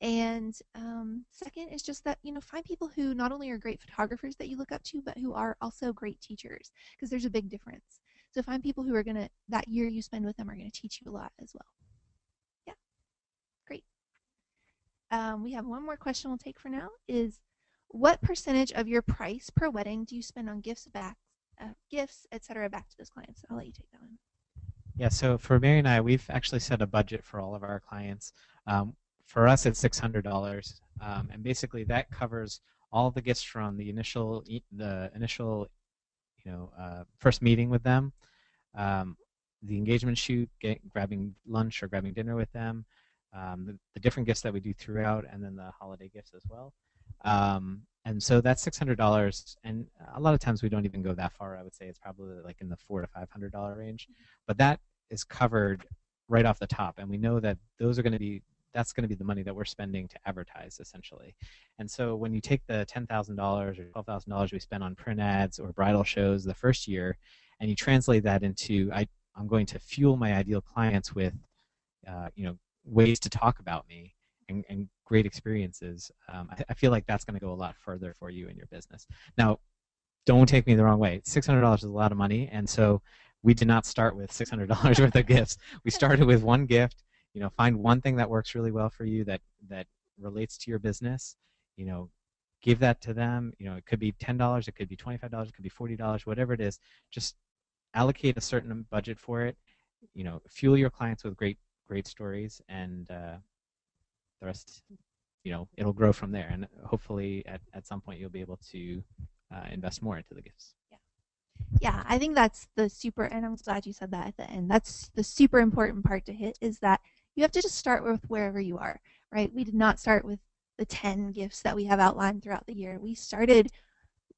And um, second is just that, you know, find people who not only are great photographers that you look up to, but who are also great teachers, because there's a big difference. So find people who are going to, that year you spend with them are going to teach you a lot as well. Yeah, great. Um, we have one more question we'll take for now is what percentage of your price per wedding do you spend on gifts back, uh, gifts, etc., back to those clients? I'll let you take that one. Yeah, so for Mary and I, we've actually set a budget for all of our clients. Um, for us, it's six hundred dollars, um, and basically that covers all the gifts from the initial the initial, you know, uh, first meeting with them, um, the engagement shoot, get, grabbing lunch or grabbing dinner with them, um, the, the, different gifts that we do throughout, and then the holiday gifts as well. Um, and so that's six hundred dollars, and a lot of times we don't even go that far. I would say it's probably like in the four to five hundred dollar range, but that is covered right off the top, and we know that those are going to be that's going to be the money that we're spending to advertise essentially. And so when you take the $10,000 or $12,000 we spend on print ads or bridal shows the first year and you translate that into I, I'm going to fuel my ideal clients with uh, you know ways to talk about me and, and great experiences, um, I, I feel like that's going to go a lot further for you in your business. Now, don't take me the wrong way. $600 is a lot of money, and so we did not start with $600 worth of gifts. We started with one gift you know find one thing that works really well for you that that relates to your business you know give that to them you know it could be $10 it could be $25 it could be $40 whatever it is just allocate a certain budget for it you know fuel your clients with great great stories and uh, the rest you know it'll grow from there and hopefully at, at some point you'll be able to uh, invest more into the gifts. Yeah. Yeah i think that's the super and i'm glad you said that at the end that's the super important part to hit is that you have to just start with wherever you are, right? We did not start with the 10 gifts that we have outlined throughout the year. We started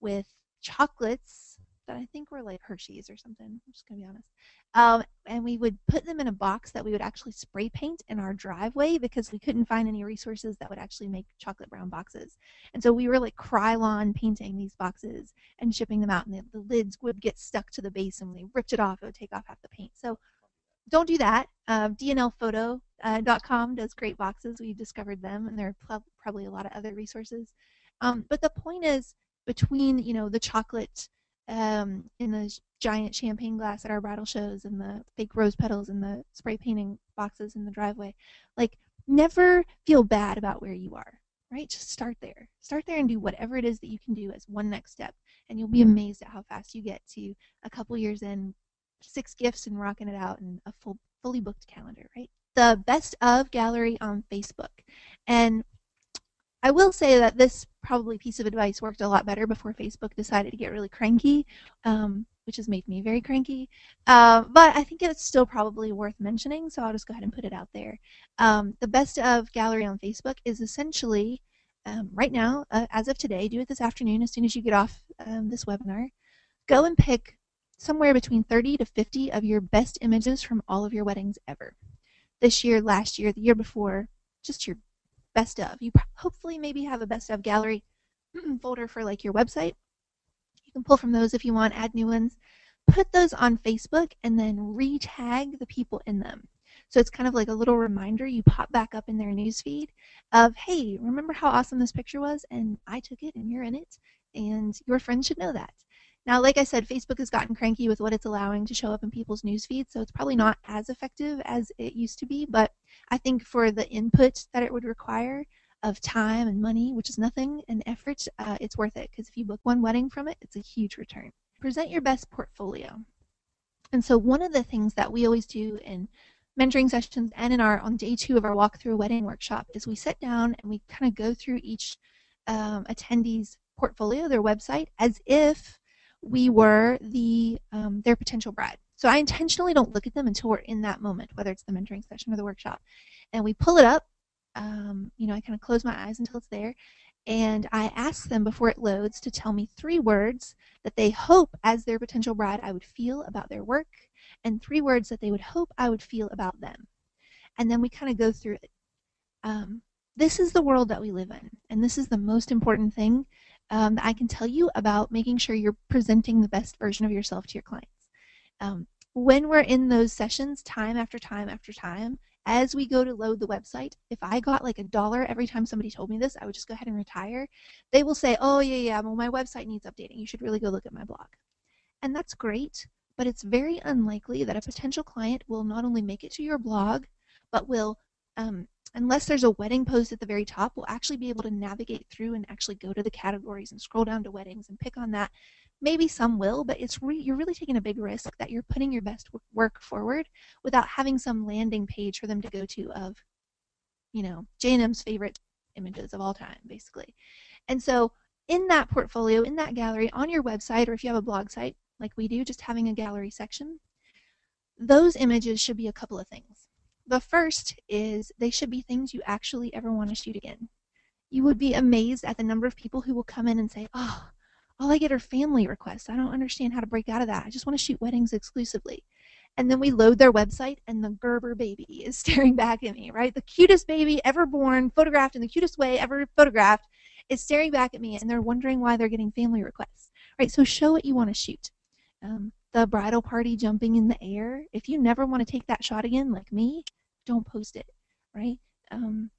with chocolates that I think were like Hershey's or something. I'm just gonna be honest. Um, and we would put them in a box that we would actually spray paint in our driveway because we couldn't find any resources that would actually make chocolate brown boxes. And so we were like Krylon painting these boxes and shipping them out, and the, the lids would get stuck to the base, and when they ripped it off, it would take off half the paint. So don't do that. Uh, DNLphoto.com uh, does great boxes. We've discovered them, and there are pl- probably a lot of other resources. Um, but the point is, between you know the chocolate um, in the giant champagne glass at our bridal shows and the fake rose petals and the spray painting boxes in the driveway, like never feel bad about where you are. Right? Just start there. Start there and do whatever it is that you can do as one next step, and you'll be amazed at how fast you get to a couple years in, six gifts and rocking it out, and a full fully booked calendar. Right? The best of gallery on Facebook, and I will say that this probably piece of advice worked a lot better before Facebook decided to get really cranky, um, which has made me very cranky. Uh, but I think it's still probably worth mentioning, so I'll just go ahead and put it out there. Um, the best of gallery on Facebook is essentially um, right now, uh, as of today, do it this afternoon as soon as you get off um, this webinar. Go and pick somewhere between 30 to 50 of your best images from all of your weddings ever. This year, last year, the year before, just your best of. You hopefully maybe have a best of gallery folder for like your website. You can pull from those if you want, add new ones. Put those on Facebook and then re-tag the people in them. So it's kind of like a little reminder you pop back up in their newsfeed of, hey, remember how awesome this picture was? And I took it and you're in it. And your friends should know that. Now, like I said, Facebook has gotten cranky with what it's allowing to show up in people's news feeds, so it's probably not as effective as it used to be. But I think for the input that it would require of time and money, which is nothing, and effort, uh, it's worth it because if you book one wedding from it, it's a huge return. Present your best portfolio. And so one of the things that we always do in mentoring sessions and in our on day two of our walkthrough wedding workshop is we sit down and we kind of go through each um, attendee's portfolio, their website, as if we were the um, their potential bride. So I intentionally don't look at them until we're in that moment, whether it's the mentoring session or the workshop. And we pull it up. Um, you know, I kind of close my eyes until it's there. And I ask them before it loads to tell me three words that they hope, as their potential bride, I would feel about their work, and three words that they would hope I would feel about them. And then we kind of go through it. Um, this is the world that we live in, and this is the most important thing um, that I can tell you about making sure you're presenting the best version of yourself to your clients. Um, when we're in those sessions, time after time after time, as we go to load the website, if I got like a dollar every time somebody told me this, I would just go ahead and retire. They will say, oh, yeah, yeah, well, my website needs updating. You should really go look at my blog. And that's great, but it's very unlikely that a potential client will not only make it to your blog, but will um, unless there's a wedding post at the very top, we'll actually be able to navigate through and actually go to the categories and scroll down to weddings and pick on that. Maybe some will, but it's re- you're really taking a big risk that you're putting your best work forward without having some landing page for them to go to of, you know, J&M's favorite images of all time, basically. And so in that portfolio, in that gallery, on your website, or if you have a blog site like we do, just having a gallery section, those images should be a couple of things. The first is they should be things you actually ever want to shoot again. You would be amazed at the number of people who will come in and say, oh, all I get are family requests. I don't understand how to break out of that. I just want to shoot weddings exclusively. And then we load their website, and the Gerber baby is staring back at me, right? The cutest baby ever born, photographed in the cutest way ever photographed, is staring back at me, and they're wondering why they're getting family requests, right? So show what you want to shoot. Um, the bridal party jumping in the air. If you never want to take that shot again, like me, don't post it, right? Um,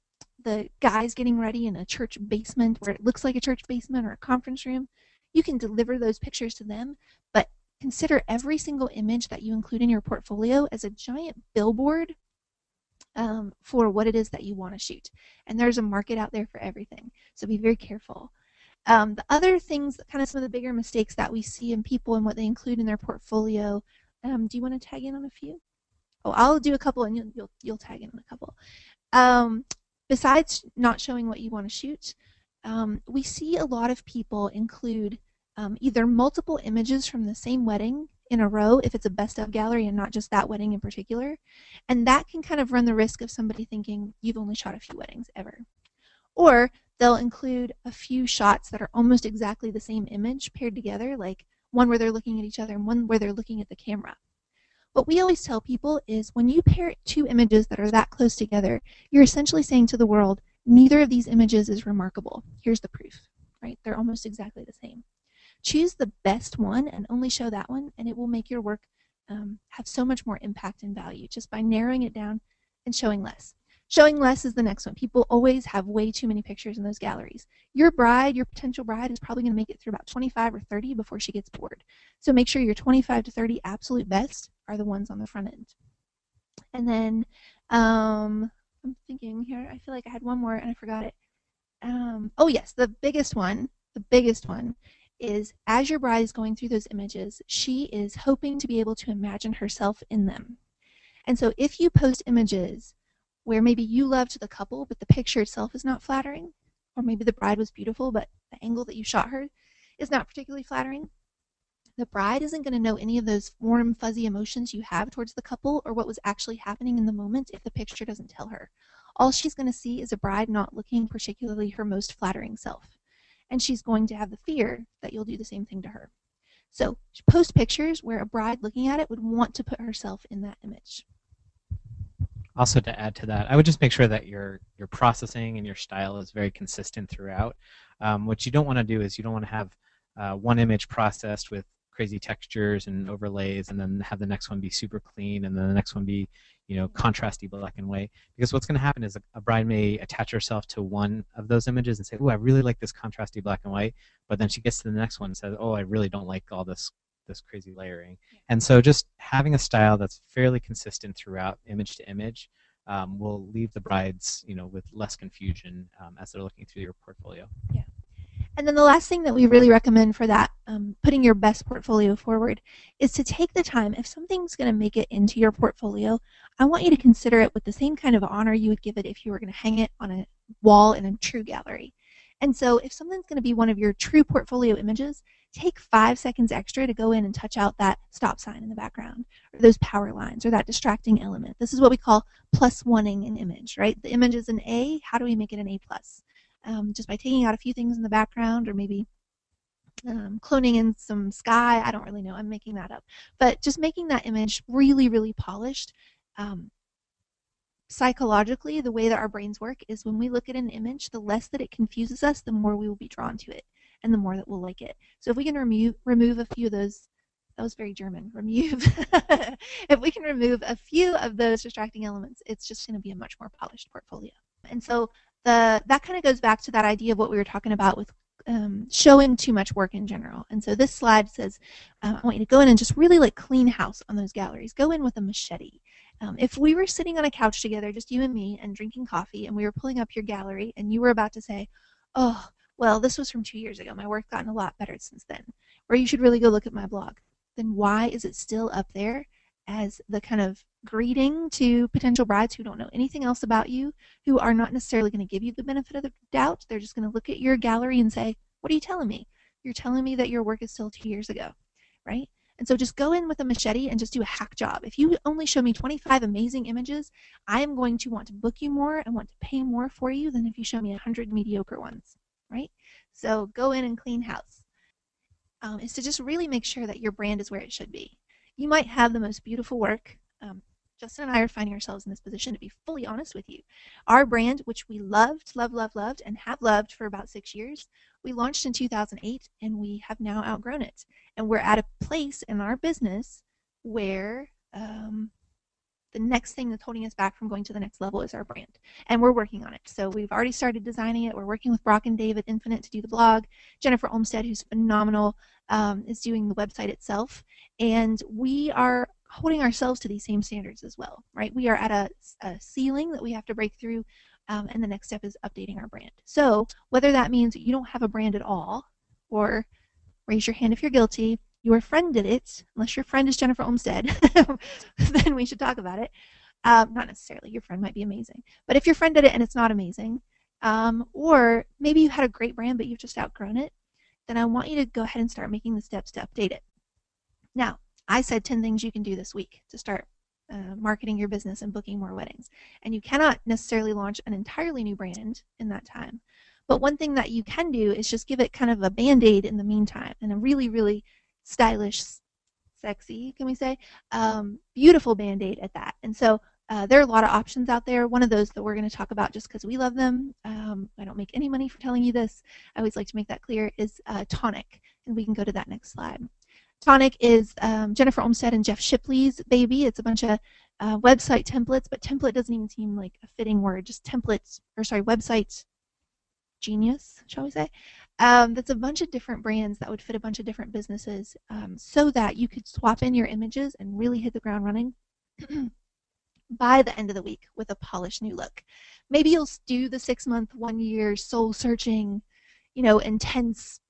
the guys getting ready in a church basement where it looks like a church basement or a conference room, you can deliver those pictures to them, but consider every single image that you include in your portfolio as a giant billboard um, for what it is that you want to shoot. And there's a market out there for everything, so be very careful. Um, the other things, kind of some of the bigger mistakes that we see in people and what they include in their portfolio, um, do you want to tag in on a few? Oh, I'll do a couple and you'll, you'll, you'll tag in on a couple. Um, besides not showing what you want to shoot, um, we see a lot of people include um, either multiple images from the same wedding in a row if it's a best of gallery and not just that wedding in particular. And that can kind of run the risk of somebody thinking you've only shot a few weddings ever. Or they'll include a few shots that are almost exactly the same image paired together, like one where they're looking at each other and one where they're looking at the camera. What we always tell people is when you pair two images that are that close together, you're essentially saying to the world, neither of these images is remarkable. Here's the proof, right? They're almost exactly the same. Choose the best one and only show that one, and it will make your work um, have so much more impact and value just by narrowing it down and showing less. Showing less is the next one. People always have way too many pictures in those galleries. Your bride, your potential bride, is probably going to make it through about 25 or 30 before she gets bored. So make sure your 25 to 30 absolute best are the ones on the front end. And then um, I'm thinking here, I feel like I had one more and I forgot it. Um, oh, yes, the biggest one, the biggest one is as your bride is going through those images, she is hoping to be able to imagine herself in them. And so if you post images where maybe you loved the couple, but the picture itself is not flattering, or maybe the bride was beautiful, but the angle that you shot her is not particularly flattering, the bride isn't going to know any of those warm, fuzzy emotions you have towards the couple or what was actually happening in the moment if the picture doesn't tell her. All she's going to see is a bride not looking particularly her most flattering self. And she's going to have the fear that you'll do the same thing to her. So post pictures where a bride looking at it would want to put herself in that image. Also, to add to that, I would just make sure that your your processing and your style is very consistent throughout. Um, what you don't want to do is you don't want to have uh, one image processed with crazy textures and overlays and then have the next one be super clean and then the next one be you know contrasty black and white because what's going to happen is a, a, bride may attach herself to one of those images and say oh i really like this contrasty black and white but then she gets to the next one and says oh i really don't like all this this crazy layering and so just having a style that's fairly consistent throughout image to image um, will leave the brides you know with less confusion um, as they're looking through your portfolio yeah and then the last thing that we really recommend for that, um, putting your best portfolio forward, is to take the time. If something's going to make it into your portfolio, I want you to consider it with the same kind of honor you would give it if you were going to hang it on a wall in a true gallery. And so if something's going to be one of your true portfolio images, take five seconds extra to go in and touch out that stop sign in the background, or those power lines, or that distracting element. This is what we call plus oneing an image, right? The image is an A, how do we make it an A plus? um, just by taking out a few things in the background or maybe um, cloning in some sky. I don't really know. I'm making that up. But just making that image really, really polished. Um, psychologically, the way that our brains work is when we look at an image, the less that it confuses us, the more we will be drawn to it and the more that we'll like it. So if we can remove, remove a few of those that was very German. Remove. if we can remove a few of those distracting elements, it's just going to be a much more polished portfolio. And so the that kind of goes back to that idea of what we were talking about with um, showing too much work in general. And so this slide says, uh, I want you to go in and just really like clean house on those galleries. Go in with a machete. Um, if we were sitting on a couch together, just you and me, and drinking coffee, and we were pulling up your gallery, and you were about to say, oh, well, this was from two years ago. My work's gotten a lot better since then. Or you should really go look at my blog. Then why is it still up there as the kind of greeting to potential brides who don't know anything else about you, who are not necessarily going to give you the benefit of the doubt. They're just going to look at your gallery and say, What are you telling me? You're telling me that your work is still two years ago, right? And so just go in with a machete and just do a hack job. If you only show me 25 amazing images, I am going to want to book you more and want to pay more for you than if you show me 100 mediocre ones, right? So go in and clean house. Um, is to just really make sure that your brand is where it should be. You might have the most beautiful work. Um, Justin and I are finding ourselves in this position to be fully honest with you. Our brand, which we loved, love, love, loved, and have loved for about six years, we launched in 2008 and we have now outgrown it. And we're at a place in our business where um, the next thing that's holding us back from going to the next level is our brand. And we're working on it. So we've already started designing it. We're working with Brock and David Infinite to do the blog. Jennifer Olmstead, who's phenomenal, um, is doing the website itself. And we are holding ourselves to these same standards as well, right? We are at a, a ceiling that we have to break through, um, and the next step is updating our brand. So whether that means you don't have a brand at all, or raise your hand if you're guilty, your friend did it, unless your friend is Jennifer Olmstead, then we should talk about it. Um, not necessarily, your friend might be amazing. But if your friend did it and it's not amazing, um, or maybe you had a great brand but you've just outgrown it, then I want you to go ahead and start making the steps to update it. Now, I said 10 things you can do this week to start uh, marketing your business and booking more weddings. And you cannot necessarily launch an entirely new brand in that time. But one thing that you can do is just give it kind of a band aid in the meantime and a really, really stylish, sexy, can we say? Um, beautiful band aid at that. And so uh, there are a lot of options out there. One of those that we're going to talk about just because we love them, um, I don't make any money for telling you this. I always like to make that clear, is uh, Tonic. And we can go to that next slide. Tonic is um, Jennifer Olmstead and Jeff Shipley's baby. It's a bunch of uh, website templates, but template doesn't even seem like a fitting word. Just templates, or sorry, websites genius, shall we say? Um, that's a bunch of different brands that would fit a bunch of different businesses um, so that you could swap in your images and really hit the ground running by the end of the week with a polished new look. Maybe you'll do the six month, one year soul searching, you know, intense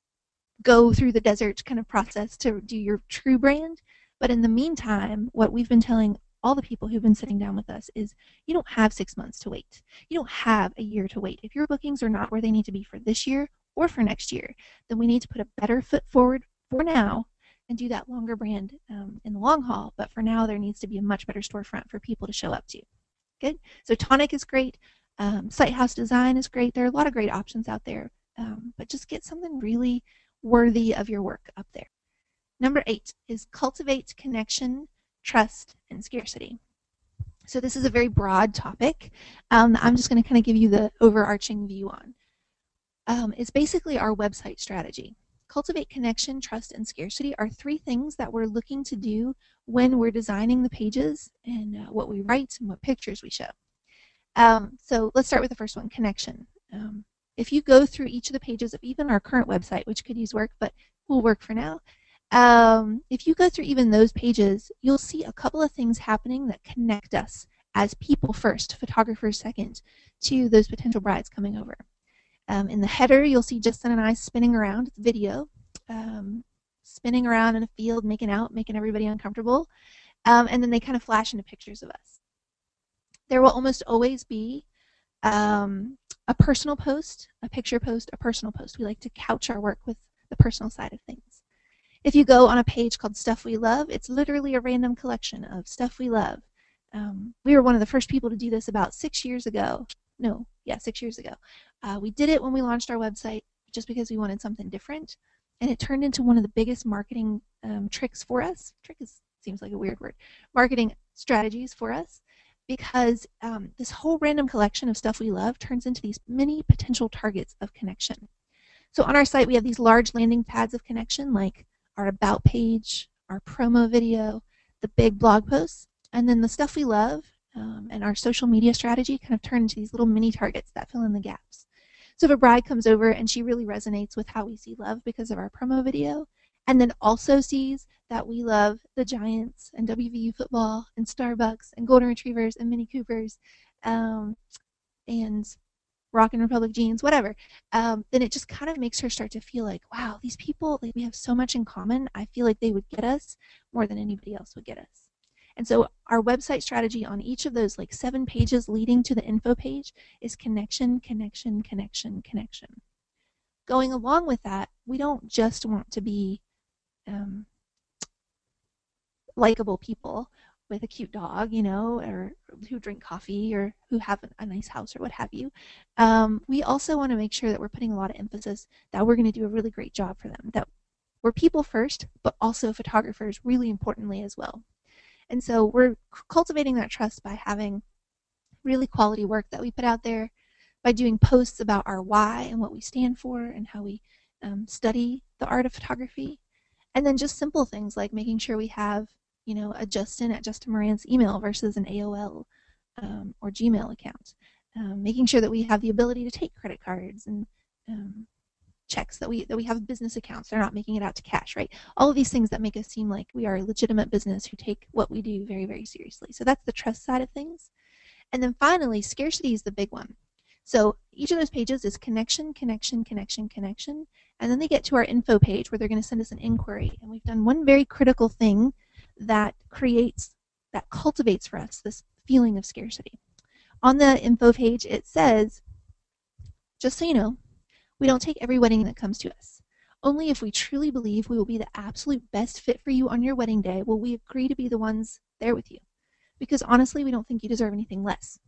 go through the desert kind of process to do your true brand. But in the meantime, what we've been telling all the people who've been sitting down with us is you don't have six months to wait. You don't have a year to wait. If your bookings are not where they need to be for this year or for next year, then we need to put a better foot forward for now and do that longer brand um, in the long haul. But for now, there needs to be a much better storefront for people to show up to. Good. So Tonic is great. Um, Sighthouse Design is great. There are a lot of great options out there. Um, but just get something really worthy of your work up there. Number eight is cultivate connection trust, and scarcity. So this is a very broad topic. Um, I'm just going to kind of give you the overarching view on. Um, it's basically our website strategy. Cultivate connection, trust, and scarcity are three things that we're looking to do when we're designing the pages and uh, what we write and what pictures we show. Um, so let's start with the first one, connection. Um, if you go through each of the pages of even our current website, which could use work, but will work for now, um, if you go through even those pages, you'll see a couple of things happening that connect us as people first, photographers second, to those potential brides coming over. Um, in the header, you'll see Justin and I spinning around. It's video, um, spinning around in a field, making out, making everybody uncomfortable. Um, and then they kind of flash into pictures of us. There will almost always be um, a personal post, a picture post, a personal post. We like to couch our work with the personal side of things. If you go on a page called Stuff We Love, it's literally a random collection of stuff we love. Um, we were one of the first people to do this about six years ago. No, yeah, six years ago. Uh, we did it when we launched our website just because we wanted something different, and it turned into one of the biggest marketing um, tricks for us. Trick is, seems like a weird word. Marketing strategies for us because um, this whole random collection of stuff we love turns into these many potential targets of connection. So on our site, we have these large landing pads of connection like our about page, our promo video, the big blog posts, and then the stuff we love um, and our social media strategy kind of turn into these little mini targets that fill in the gaps. So if a bride comes over and she really resonates with how we see love because of our promo video, and then also sees that we love the Giants and WVU football and Starbucks and Golden Retrievers and Mini Coopers um, and Rock & Republic jeans, whatever, um, then it just kind of makes her start to feel like, wow, these people, like, we have so much in common. I feel like they would get us more than anybody else would get us. And so our website strategy on each of those like seven pages leading to the info page is connection, connection, connection, connection. Going along with that, we don't just want to be um, likable people with a cute dog, you know, or who drink coffee or who have a nice house or what have you. Um, we also want to make sure that we're putting a lot of emphasis that we're going to do a really great job for them, that we're people first, but also photographers really importantly as well. And so we're cultivating that trust by having really quality work that we put out there, by doing posts about our why and what we stand for and how we um, study the art of photography, and then just simple things like making sure we have you know, a Justin at Justin Moran's email versus an AOL um, or Gmail account. Um, making sure that we have the ability to take credit cards and um, checks that we that we have business accounts. They're not making it out to cash, right? All of these things that make us seem like we are a legitimate business who take what we do very very seriously. So that's the trust side of things. And then finally, scarcity is the big one. So each of those pages is connection, connection, connection, connection, and then they get to our info page where they're going to send us an inquiry. And we've done one very critical thing that creates, that cultivates for us this feeling of scarcity. On the info page, it says, just so you know, we don't take every wedding that comes to us. Only if we truly believe we will be the absolute best fit for you on your wedding day will we agree to be the ones there with you. Because honestly, we don't think you deserve anything less.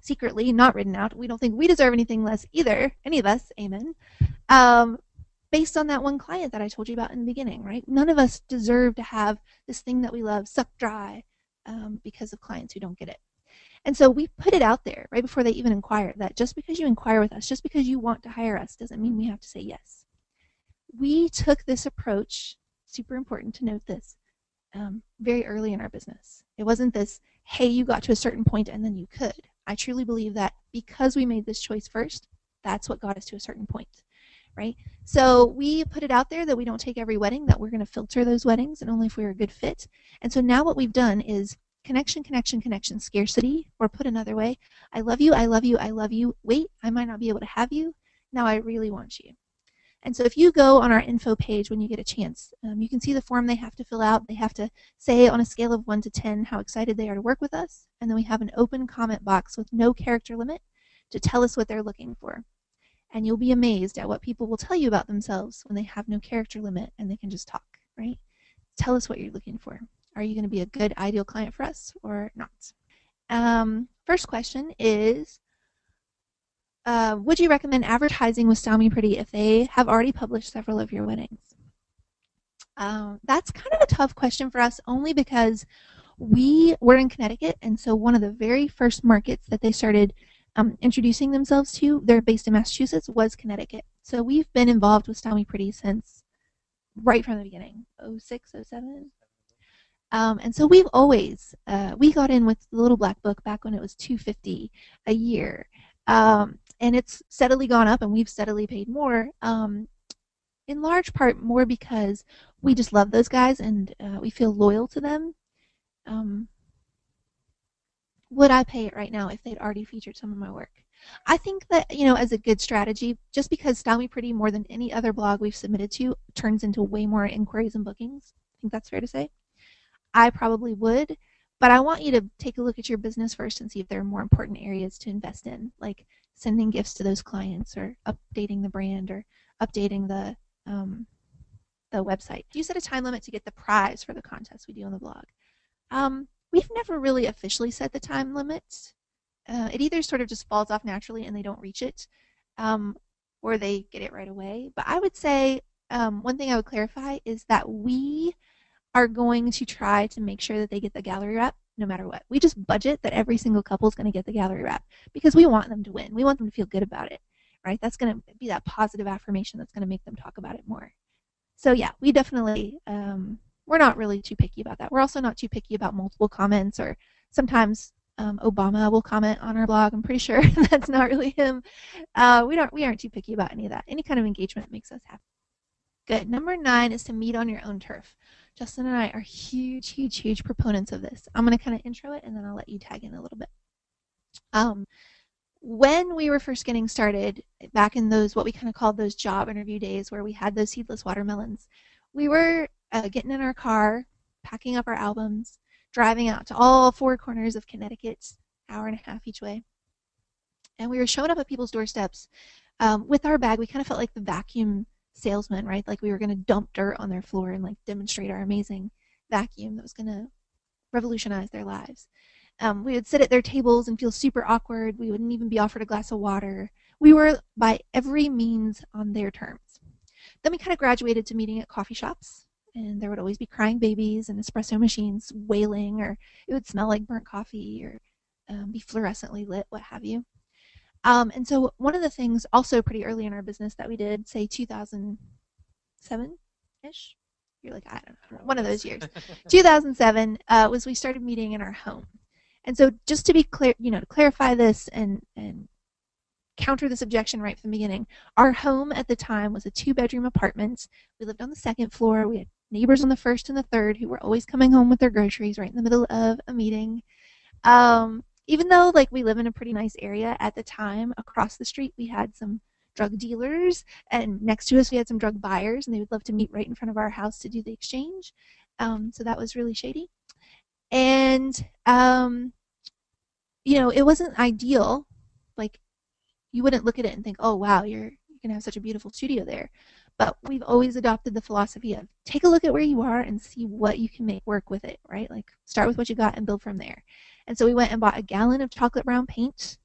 Secretly, not written out, we don't think we deserve anything less either, any of us, amen. Um, based on that one client that I told you about in the beginning, right? None of us deserve to have this thing that we love sucked dry um, because of clients who don't get it. And so we put it out there right before they even inquire that just because you inquire with us, just because you want to hire us, doesn't mean we have to say yes. We took this approach, super important to note this, um, very early in our business. It wasn't this, hey, you got to a certain point and then you could. I truly believe that because we made this choice first, that's what got us to a certain point, right? So we put it out there that we don't take every wedding, that we're going to filter those weddings and only if we're a good fit. And so now what we've done is connection, connection, connection, scarcity, or put another way, I love you, I love you, I love you. Wait, I might not be able to have you. Now I really want you. And so if you go on our info page when you get a chance, um, you can see the form they have to fill out. They have to say on a scale of 1 to 10 how excited they are to work with us. And then we have an open comment box with no character limit to tell us what they're looking for. And you'll be amazed at what people will tell you about themselves when they have no character limit and they can just talk, right? Tell us what you're looking for. Are you going to be a good ideal client for us or not? Um, first question is uh, Would you recommend advertising with Style Me Pretty if they have already published several of your weddings? Um, that's kind of a tough question for us only because we were in Connecticut, and so one of the very first markets that they started um, introducing themselves to, they're based in Massachusetts, was Connecticut. So we've been involved with Style Me Pretty since right from the beginning 06, 07. Um, and so we've always uh, we got in with the little black book back when it was 250 a year. Um, and it's steadily gone up and we've steadily paid more um, in large part more because we just love those guys and uh, we feel loyal to them. Um, would i pay it right now if they'd already featured some of my work? I think that you know as a good strategy just because style me pretty more than any other blog we've submitted to turns into way more inquiries and bookings. I think that's fair to say I probably would, but I want you to take a look at your business first and see if there are more important areas to invest in, like sending gifts to those clients or updating the brand or updating the um, the website. Do you set a time limit to get the prize for the contest we do on the blog. Um, we've never really officially set the time limit. Uh, it either sort of just falls off naturally and they don't reach it, um, or they get it right away. But I would say um, one thing I would clarify is that we are going to try to make sure that they get the gallery wrap no matter what. We just budget that every single couple is going to get the gallery wrap because we want them to win. We want them to feel good about it, right? That's going to be that positive affirmation that's going to make them talk about it more. So yeah, we definitely um, we're not really too picky about that. We're also not too picky about multiple comments or sometimes um, Obama will comment on our blog. I'm pretty sure that's not really him. Uh, we don't we aren't too picky about any of that. Any kind of engagement makes us happy. Good. Number nine is to meet on your own turf. Justin and I are huge, huge, huge proponents of this. I'm going to kind of intro it and then I'll let you tag in a little bit. Um, when we were first getting started, back in those, what we kind of called those job interview days where we had those seedless watermelons, we were uh, getting in our car, packing up our albums, driving out to all four corners of Connecticut, hour and a half each way. And we were showing up at people's doorsteps um, with our bag. We kind of felt like the vacuum salesman, right? Like we were going to dump dirt on their floor and like demonstrate our amazing vacuum that was going to revolutionize their lives. Um, we would sit at their tables and feel super awkward. We wouldn't even be offered a glass of water. We were by every means on their terms. Then we kind of graduated to meeting at coffee shops, and there would always be crying babies and espresso machines wailing, or it would smell like burnt coffee, or um, be fluorescently lit, what have you. Um, and so one of the things also pretty early in our business that we did, say 2007 ish, you're like, I don't know, one of those years, 2007, uh, was we started meeting in our home. And so just to be clear, you know, to clarify this and, and counter this objection right from the beginning, our home at the time was a two bedroom apartment. We lived on the second floor. We had neighbors on the first and the third who were always coming home with their groceries right in the middle of a meeting. Um, even though like we live in a pretty nice area at the time across the street we had some drug dealers and next to us we had some drug buyers and they would love to meet right in front of our house to do the exchange. Um, so that was really shady. And um, you know it wasn't ideal. Like you wouldn't look at it and think oh wow you're you're gonna have such a beautiful studio there. But we've always adopted the philosophy of take a look at where you are and see what you can make work with it right? Like start with what you got and build from there and so we went and bought a gallon of chocolate brown paint.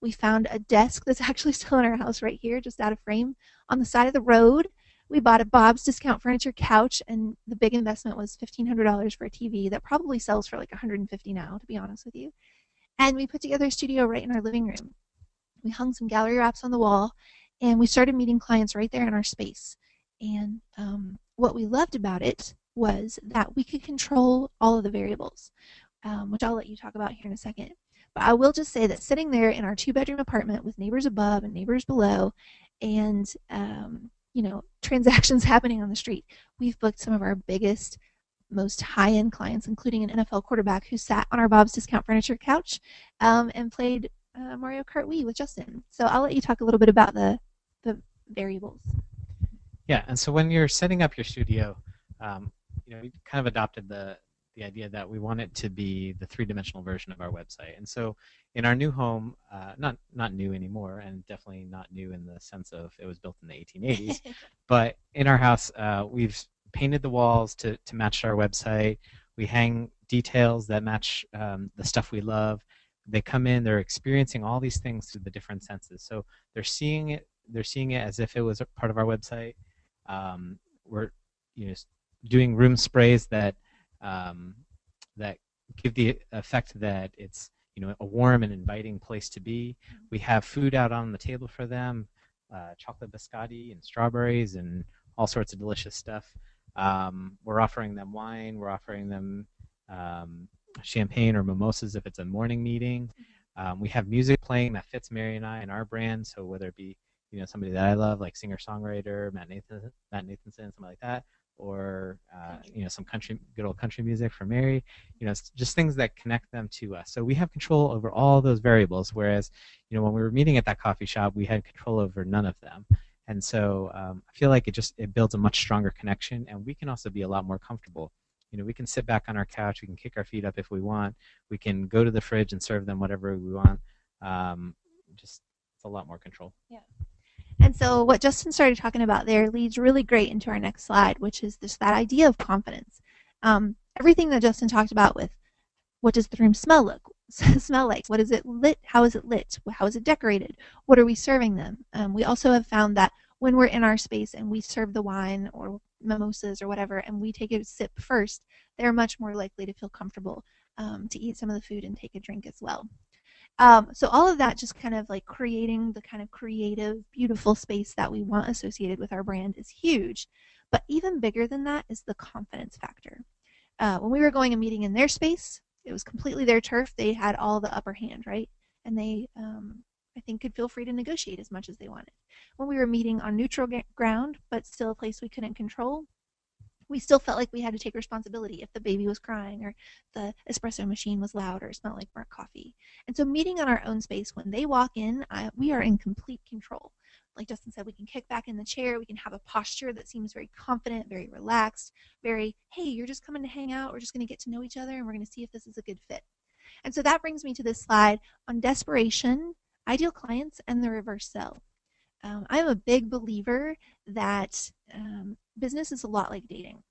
We found a desk that's actually still in our house right here, just out of frame, on the side of the road. we bought a Bob's Discount Furniture couch, and the big investment was $1,500 for a TV that probably sells for like 150 now, to be honest with you. And we put together a studio right in our living room. We hung some gallery wraps on the wall, and we started meeting clients right there in our space. And um, what we loved about it was that we could control all of the variables, um, which I'll let you talk about here in a second. But I will just say that sitting there in our two bedroom apartment with neighbors above and neighbors below, and um, you know transactions happening on the street, we've booked some of our biggest, most high end clients, including an NFL quarterback who sat on our Bob's Discount Furniture couch um, and played uh, Mario Kart Wii with Justin. So I'll let you talk a little bit about the the variables. Yeah, and so when you're setting up your studio, um, you know, we kind of adopted the the idea that we want it to be the three-dimensional version of our website. And so, in our new home, uh, not not new anymore, and definitely not new in the sense of it was built in the 1880s, but in our house, uh, we've painted the walls to to match our website. We hang details that match um, the stuff we love. They come in, they're experiencing all these things through the different senses. So they're seeing it, they're seeing it as if it was a part of our website. Um, we're you know doing room sprays that um, that give the effect that it's you know a warm and inviting place to be. We have food out on the table for them, uh, chocolate biscotti and strawberries and all sorts of delicious stuff. Um, we're offering them wine. We're offering them um, champagne or mimosas if it's a morning meeting. Um, we have music playing that fits Mary and I and our brand. So whether it be you know somebody that I love, like singer songwriter Matt Nathan, Matt Nathanson, something like that, or uh, you know some country, good old country music for Mary. You know, just things that connect them to us. So we have control over all those variables. Whereas, you know, when we were meeting at that coffee shop, we had control over none of them. And so um, I feel like it just it builds a much stronger connection, and we can also be a lot more comfortable. You know, we can sit back on our couch, we can kick our feet up if we want, we can go to the fridge and serve them whatever we want. Um, just it's a lot more control. Yeah. And so what Justin started talking about there leads really great into our next slide, which is this that idea of confidence. Um, everything that Justin talked about with what does the room smell look smell like? What is it lit? How is it lit? How is it decorated? What are we serving them? Um, we also have found that when we're in our space and we serve the wine or mimosas or whatever, and we take a sip first, they're much more likely to feel comfortable um, to eat some of the food and take a drink as well. Um, so all of that just kind of like creating the kind of creative, beautiful space that we want associated with our brand is huge. But even bigger than that is the confidence factor. Uh, when we were going and meeting in their space, it was completely their turf. They had all the upper hand, right? And they, um, I think, could feel free to negotiate as much as they wanted. When we were meeting on neutral ground, but still a place we couldn't control, we still felt like we had to take responsibility if the baby was crying or the espresso machine was loud or smelled like burnt coffee. And so, meeting on our own space, when they walk in, I, we are in complete control. Like Justin said, we can kick back in the chair, we can have a posture that seems very confident, very relaxed, very, hey, you're just coming to hang out, we're just going to get to know each other, and we're going to see if this is a good fit. And so that brings me to this slide on desperation, ideal clients, and the reverse sell. Um, I'm a big believer that um, business is a lot like dating.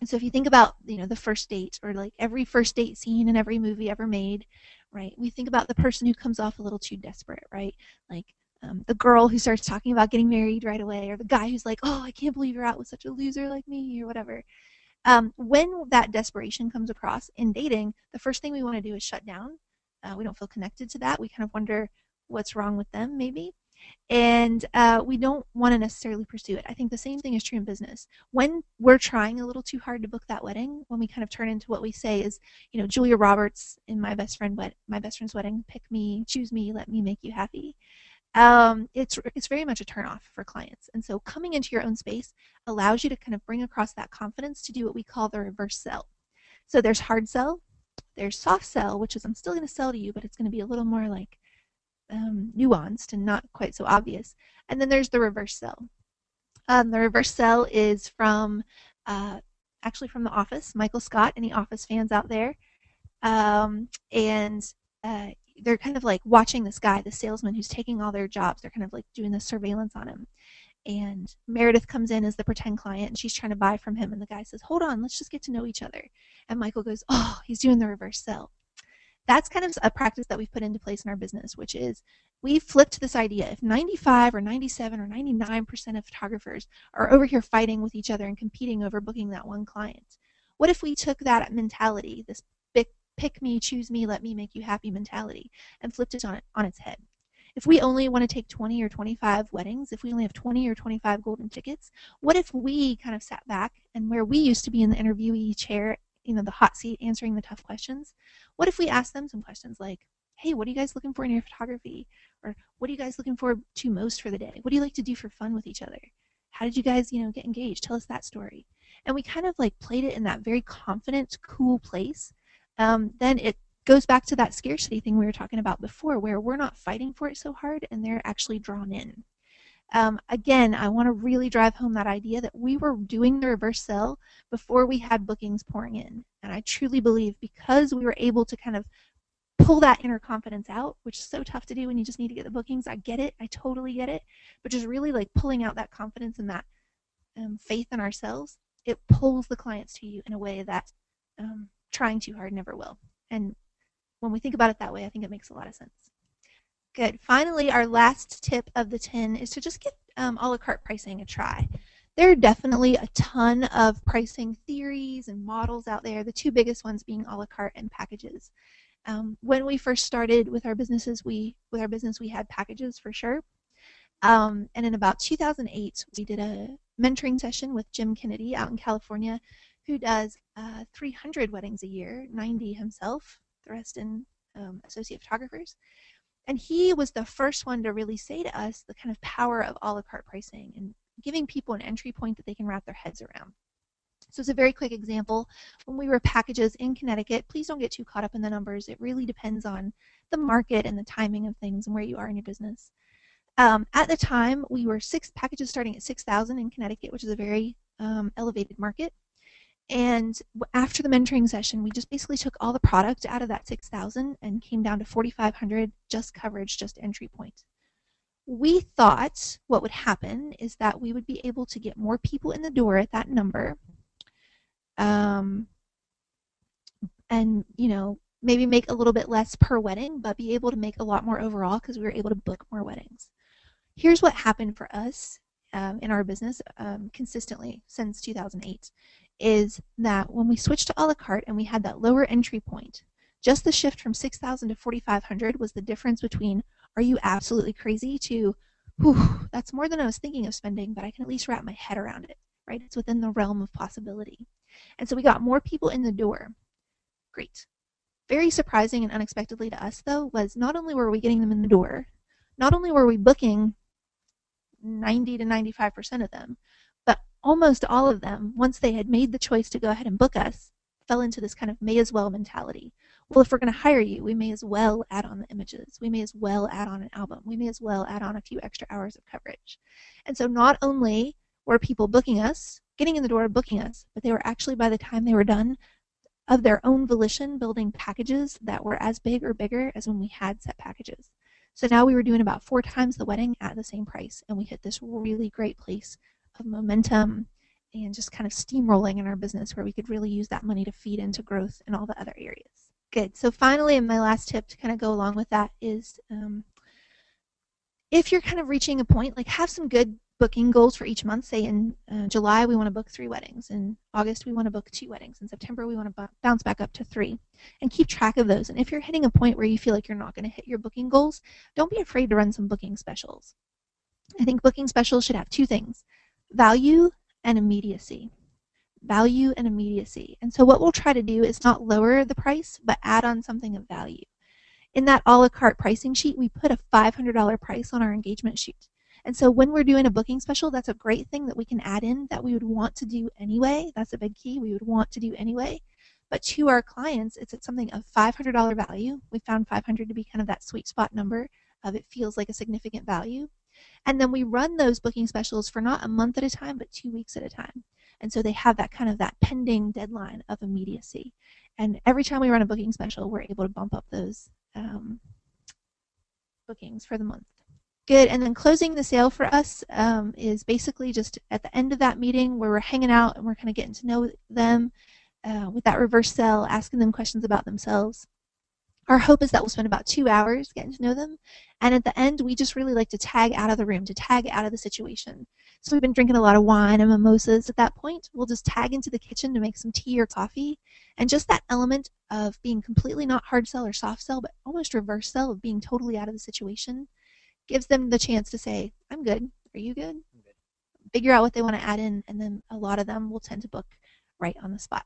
And so if you think about, you know, the first date or like every first date scene in every movie ever made, right? We think about the person who comes off a little too desperate, right? Like um, the girl who starts talking about getting married right away, or the guy who's like, "Oh, I can't believe you're out with such a loser like me," or whatever. Um, when that desperation comes across in dating, the first thing we want to do is shut down. Uh, we don't feel connected to that. We kind of wonder what's wrong with them, maybe and uh, we don't want to necessarily pursue it. I think the same thing is true in business. When we're trying a little too hard to book that wedding, when we kind of turn into what we say is, you know, Julia Roberts in my best friend wed- my best friend's wedding, pick me, choose me, let me make you happy. Um, it's it's very much a turnoff for clients, and so coming into your own space allows you to kind of bring across that confidence to do what we call the reverse sell. So there's hard sell, there's soft sell, which is I'm still going to sell to you, but it's going to be a little more like um, nuanced and not quite so obvious. And then there's the reverse sell. Um, the reverse sell is from uh, actually from The Office. Michael Scott. Any Office fans out there? Um, and uh, they're kind of like watching this guy, the salesman who's taking all their jobs. They're kind of like doing the surveillance on him. And Meredith comes in as the pretend client and she's trying to buy from him. And the guy says, Hold on, let's just get to know each other. And Michael goes, Oh, he's doing the reverse sell that's kind of a practice that we've put into place in our business, which is we flipped this idea. If 95 or 97 or 99% of photographers are over here fighting with each other and competing over booking that one client, what if we took that mentality, this big pick me, choose me, let me make you happy mentality, and flipped it on, on its head? If we only want to take 20 or 25 weddings, if we only have 20 or 25 golden tickets, what if we kind of sat back and where we used to be in the interviewee chair, you know, the hot seat answering the tough questions, what if we asked them some questions like, hey, what are you guys looking for in your photography? Or what are you guys looking forward to most for the day? What do you like to do for fun with each other? How did you guys, you know, get engaged? Tell us that story. And we kind of like played it in that very confident, cool place. Um, then it goes back to that scarcity thing we were talking about before, where we're not fighting for it so hard and they're actually drawn in. Um, again, I want to really drive home that idea that we were doing the reverse sell before we had bookings pouring in. And I truly believe because we were able to kind of pull that inner confidence out, which is so tough to do when you just need to get the bookings. I get it. I totally get it. But just really like pulling out that confidence and that um, faith in ourselves, it pulls the clients to you in a way that um, trying too hard never will. And when we think about it that way, I think it makes a lot of sense. Good. Finally, our last tip of the 10 is to just give um, a la carte pricing a try. There are definitely a ton of pricing theories and models out there, the two biggest ones being a la carte and packages. Um, when we first started with our businesses, we with our business we had packages for sure. Um, and in about 2008, we did a mentoring session with Jim Kennedy out in California, who does uh, 300 weddings a year, 90 himself, the rest in um, associate photographers. And he was the first one to really say to us the kind of power of a la carte pricing and giving people an entry point that they can wrap their heads around. So it's a very quick example. When we were packages in Connecticut, please don't get too caught up in the numbers. It really depends on the market and the timing of things and where you are in your business. Um, at the time, we were six packages starting at 6,000 in Connecticut, which is a very um, elevated market. And after the mentoring session, we just basically took all the product out of that 6,000 and came down to 4,500 just coverage, just entry point. We thought what would happen is that we would be able to get more people in the door at that number. Um, and, you know, maybe make a little bit less per wedding, but be able to make a lot more overall because we were able to book more weddings. Here's what happened for us um, in our business um, consistently since 2008 is that when we switched to a la carte and we had that lower entry point, just the shift from 6,000 to 4,500 was the difference between are you absolutely crazy to whew, that's more than I was thinking of spending, but I can at least wrap my head around it, right? It's within the realm of possibility. And so we got more people in the door. Great. Very surprising and unexpectedly to us, though, was not only were we getting them in the door, not only were we booking 90 to 95% of them, almost all of them, once they had made the choice to go ahead and book us, fell into this kind of may as well mentality. Well, if we're going to hire you, we may as well add on the images. We may as well add on an album. We may as well add on a few extra hours of coverage. And so not only were people booking us, getting in the door, of booking us, but they were actually, by the time they were done, of their own volition, building packages that were as big or bigger as when we had set packages. So now we were doing about four times the wedding at the same price, and we hit this really great place of momentum and just kind of steamrolling in our business where we could really use that money to feed into growth in all the other areas. Good. So finally, and my last tip to kind of go along with that is um, if you're kind of reaching a point, like have some good booking goals for each month. Say in uh, July, we want to book three weddings. In August, we want to book two weddings. In September, we want to b- bounce back up to three. And keep track of those. And if you're hitting a point where you feel like you're not going to hit your booking goals, don't be afraid to run some booking specials. I think booking specials should have two things value and immediacy. Value and immediacy. And so what we'll try to do is not lower the price, but add on something of value. In that a la carte pricing sheet, we put a $500 price on our engagement sheet. And so when we're doing a booking special, that's a great thing that we can add in that we would want to do anyway. That's a big key. We would want to do anyway. But to our clients, it's at something of $500 value. We found 500 to be kind of that sweet spot number of it feels like a significant value. And then we run those booking specials for not a month at a time, but two weeks at a time. And so they have that kind of that pending deadline of immediacy. And every time we run a booking special, we're able to bump up those um, bookings for the month. Good. And then closing the sale for us um, is basically just at the end of that meeting where we're hanging out and we're kind of getting to know them uh, with that reverse sell, asking them questions about themselves. Our hope is that we'll spend about two hours getting to know them. And at the end, we just really like to tag out of the room, to tag out of the situation. So we've been drinking a lot of wine and mimosas at that point. We'll just tag into the kitchen to make some tea or coffee. And just that element of being completely not hard sell or soft sell, but almost reverse sell of being totally out of the situation gives them the chance to say, I'm good. Are you good? Figure out what they want to add in, and then a lot of them will tend to book right on the spot.